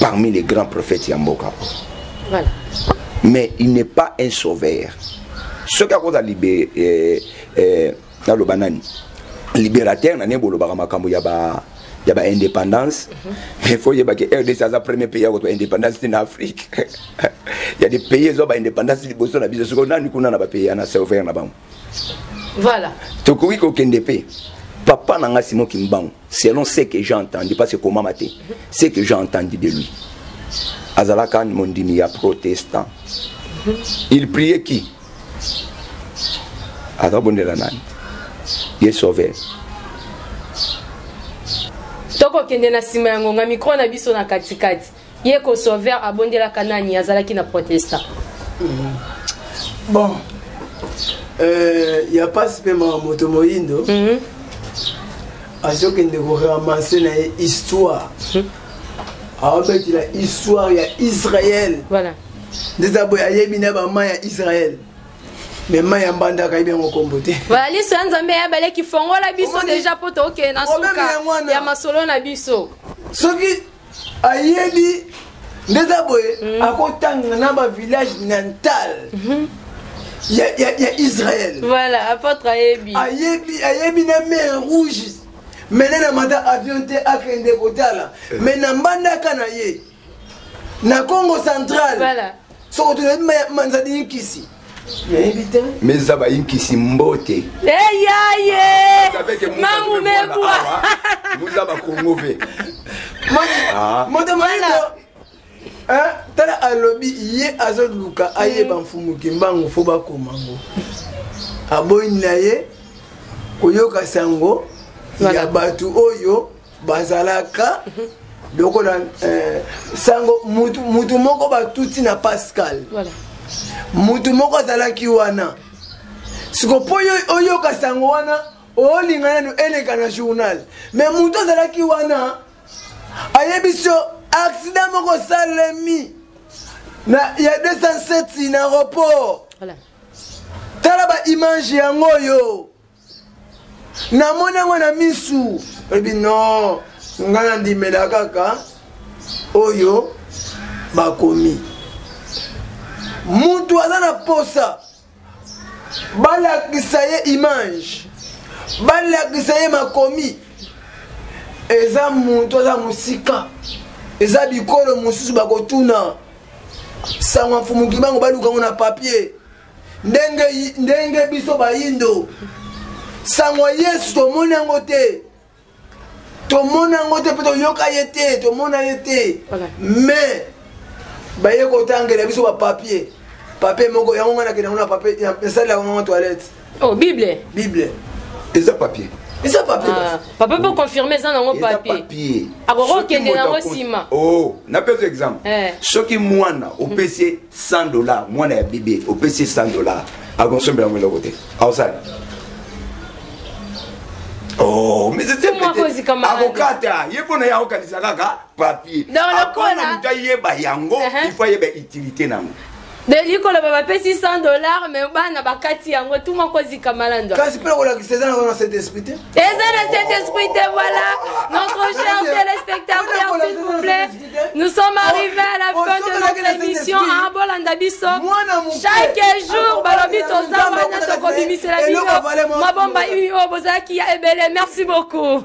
[SPEAKER 2] parmi les grands prophètes ya mboka
[SPEAKER 3] voilà.
[SPEAKER 2] mais il n'est pas un sauveur soki akozala libe eh, eh, naloba nani libérateur na ne bolobaka makambo ya ba ya ba indépendance mhm. mais faut yeba ke rdc aza premier pays ya kozwa indépendance na afrique ya de pays ezwa ba indépendance liboso na biso soki nani kuna na bapays yana sauveur na bango
[SPEAKER 3] Voilà.
[SPEAKER 2] Tokoki kokende mpe papa na ngai Simon Kimbangu selon ce que j'ai entendu parce que komama te ce que j'ai entendu de lui azalaka mondimi ya protestant il priait qui azabondela nani ye sauver
[SPEAKER 3] tokokende na nsima ya ngonga mikro na biso na katikati ye ko sauver abondelaka nani azalaki na protesta mm.
[SPEAKER 1] bon euh, ya pasi mpe mama moto moyindo
[SPEAKER 3] mm -hmm.
[SPEAKER 1] azokende koramanse na ye histoire mm -hmm. aobetela histoire ya israel
[SPEAKER 3] voilà.
[SPEAKER 1] nde eza boye ayebi na bama ya israel me mai ya mbanda akayebi yango kombo te
[SPEAKER 3] voilà liso ya nzambe ya baleki fongola biso deja mpo tokende na suka
[SPEAKER 1] ya
[SPEAKER 3] masolo na biso
[SPEAKER 1] soki ayebi nde eza boye mm. akotanga na bavillage nantal mhm. ya, ya, ya israel
[SPEAKER 3] voilà apôtre ayebi
[SPEAKER 1] ayebi ayebi na mer rouge mene na mata avion te akende kotala eh. me na mbandaka na ye na congo central
[SPEAKER 3] voilà.
[SPEAKER 1] soki otunai manzadini
[SPEAKER 2] kisi meza bayinkisi mbote
[SPEAKER 3] eyaye mangu mebwa
[SPEAKER 2] muza bakongo mpe ah.
[SPEAKER 1] moto moyindo tala alobi ye azoluka ayeba mm. mfumu kimbangu fo bakoma ngo aboyi na ye koyoka sango ya bato oyo bazalaka lokola eh, sango mutu, mutu moko batuti na pascal
[SPEAKER 3] voilà.
[SPEAKER 1] mutu moko azalaki wana siko mpo oyoka sango wana olinga nanu eleka na journal me mutu azalaki wana ayebi so aksida moko salemi ya 207 na report
[SPEAKER 3] voilà.
[SPEAKER 1] tala baimage yango oyo namoni yango na misu ebi no ngai nandimela kaka oyo bakomi mutu aza na posa balakisa ye image balakisa ye makomi eza mutu aza mosika eza bikolo mosusu bakotuna sango ya mfumu kibango baluka yango na papier ndenge, ndenge biso bayindo sango ya yesu tomoni yango te tomoni yango te mpe toyoka ye te tomona ye te mais baye kotangela biso bapapier papier moko yango ngai nakenda yango na papier esali yango nanga toilette
[SPEAKER 3] oh, bible
[SPEAKER 1] bible
[SPEAKER 2] eza papier
[SPEAKER 1] eza papier
[SPEAKER 3] ah, papa mpe confirme eza nango papier akoki kokende nango nsima
[SPEAKER 2] oh, napesa exemple
[SPEAKER 3] eh.
[SPEAKER 2] soki mwana opesi ye 100 dollars mwana ya bibi opesi 100 dollars akosombela yango eloko te aosala oh, akokata ye mpo na ye akokanisa kaka papier apona moto ayeba yango
[SPEAKER 3] uh-huh.
[SPEAKER 2] ifo ayeba utilité na
[SPEAKER 3] yango deli koloba bapesi 100 dollar me bana bakati yango tu moko zika malando
[SPEAKER 1] kasi mpe kolakisa eza na cet esprit te
[SPEAKER 3] eza na cet esprit te voilà notre cher téléspectateur s'il vous plaît Nous sommes arrivés à la fin de notre émission à Bolanda
[SPEAKER 1] Bisso.
[SPEAKER 3] Chaque jour, Balobi Toza,
[SPEAKER 1] Mana
[SPEAKER 3] Toko
[SPEAKER 1] Bimisela
[SPEAKER 3] Bino, Mabomba Uyo, Bozaki ya Ebele. Merci beaucoup.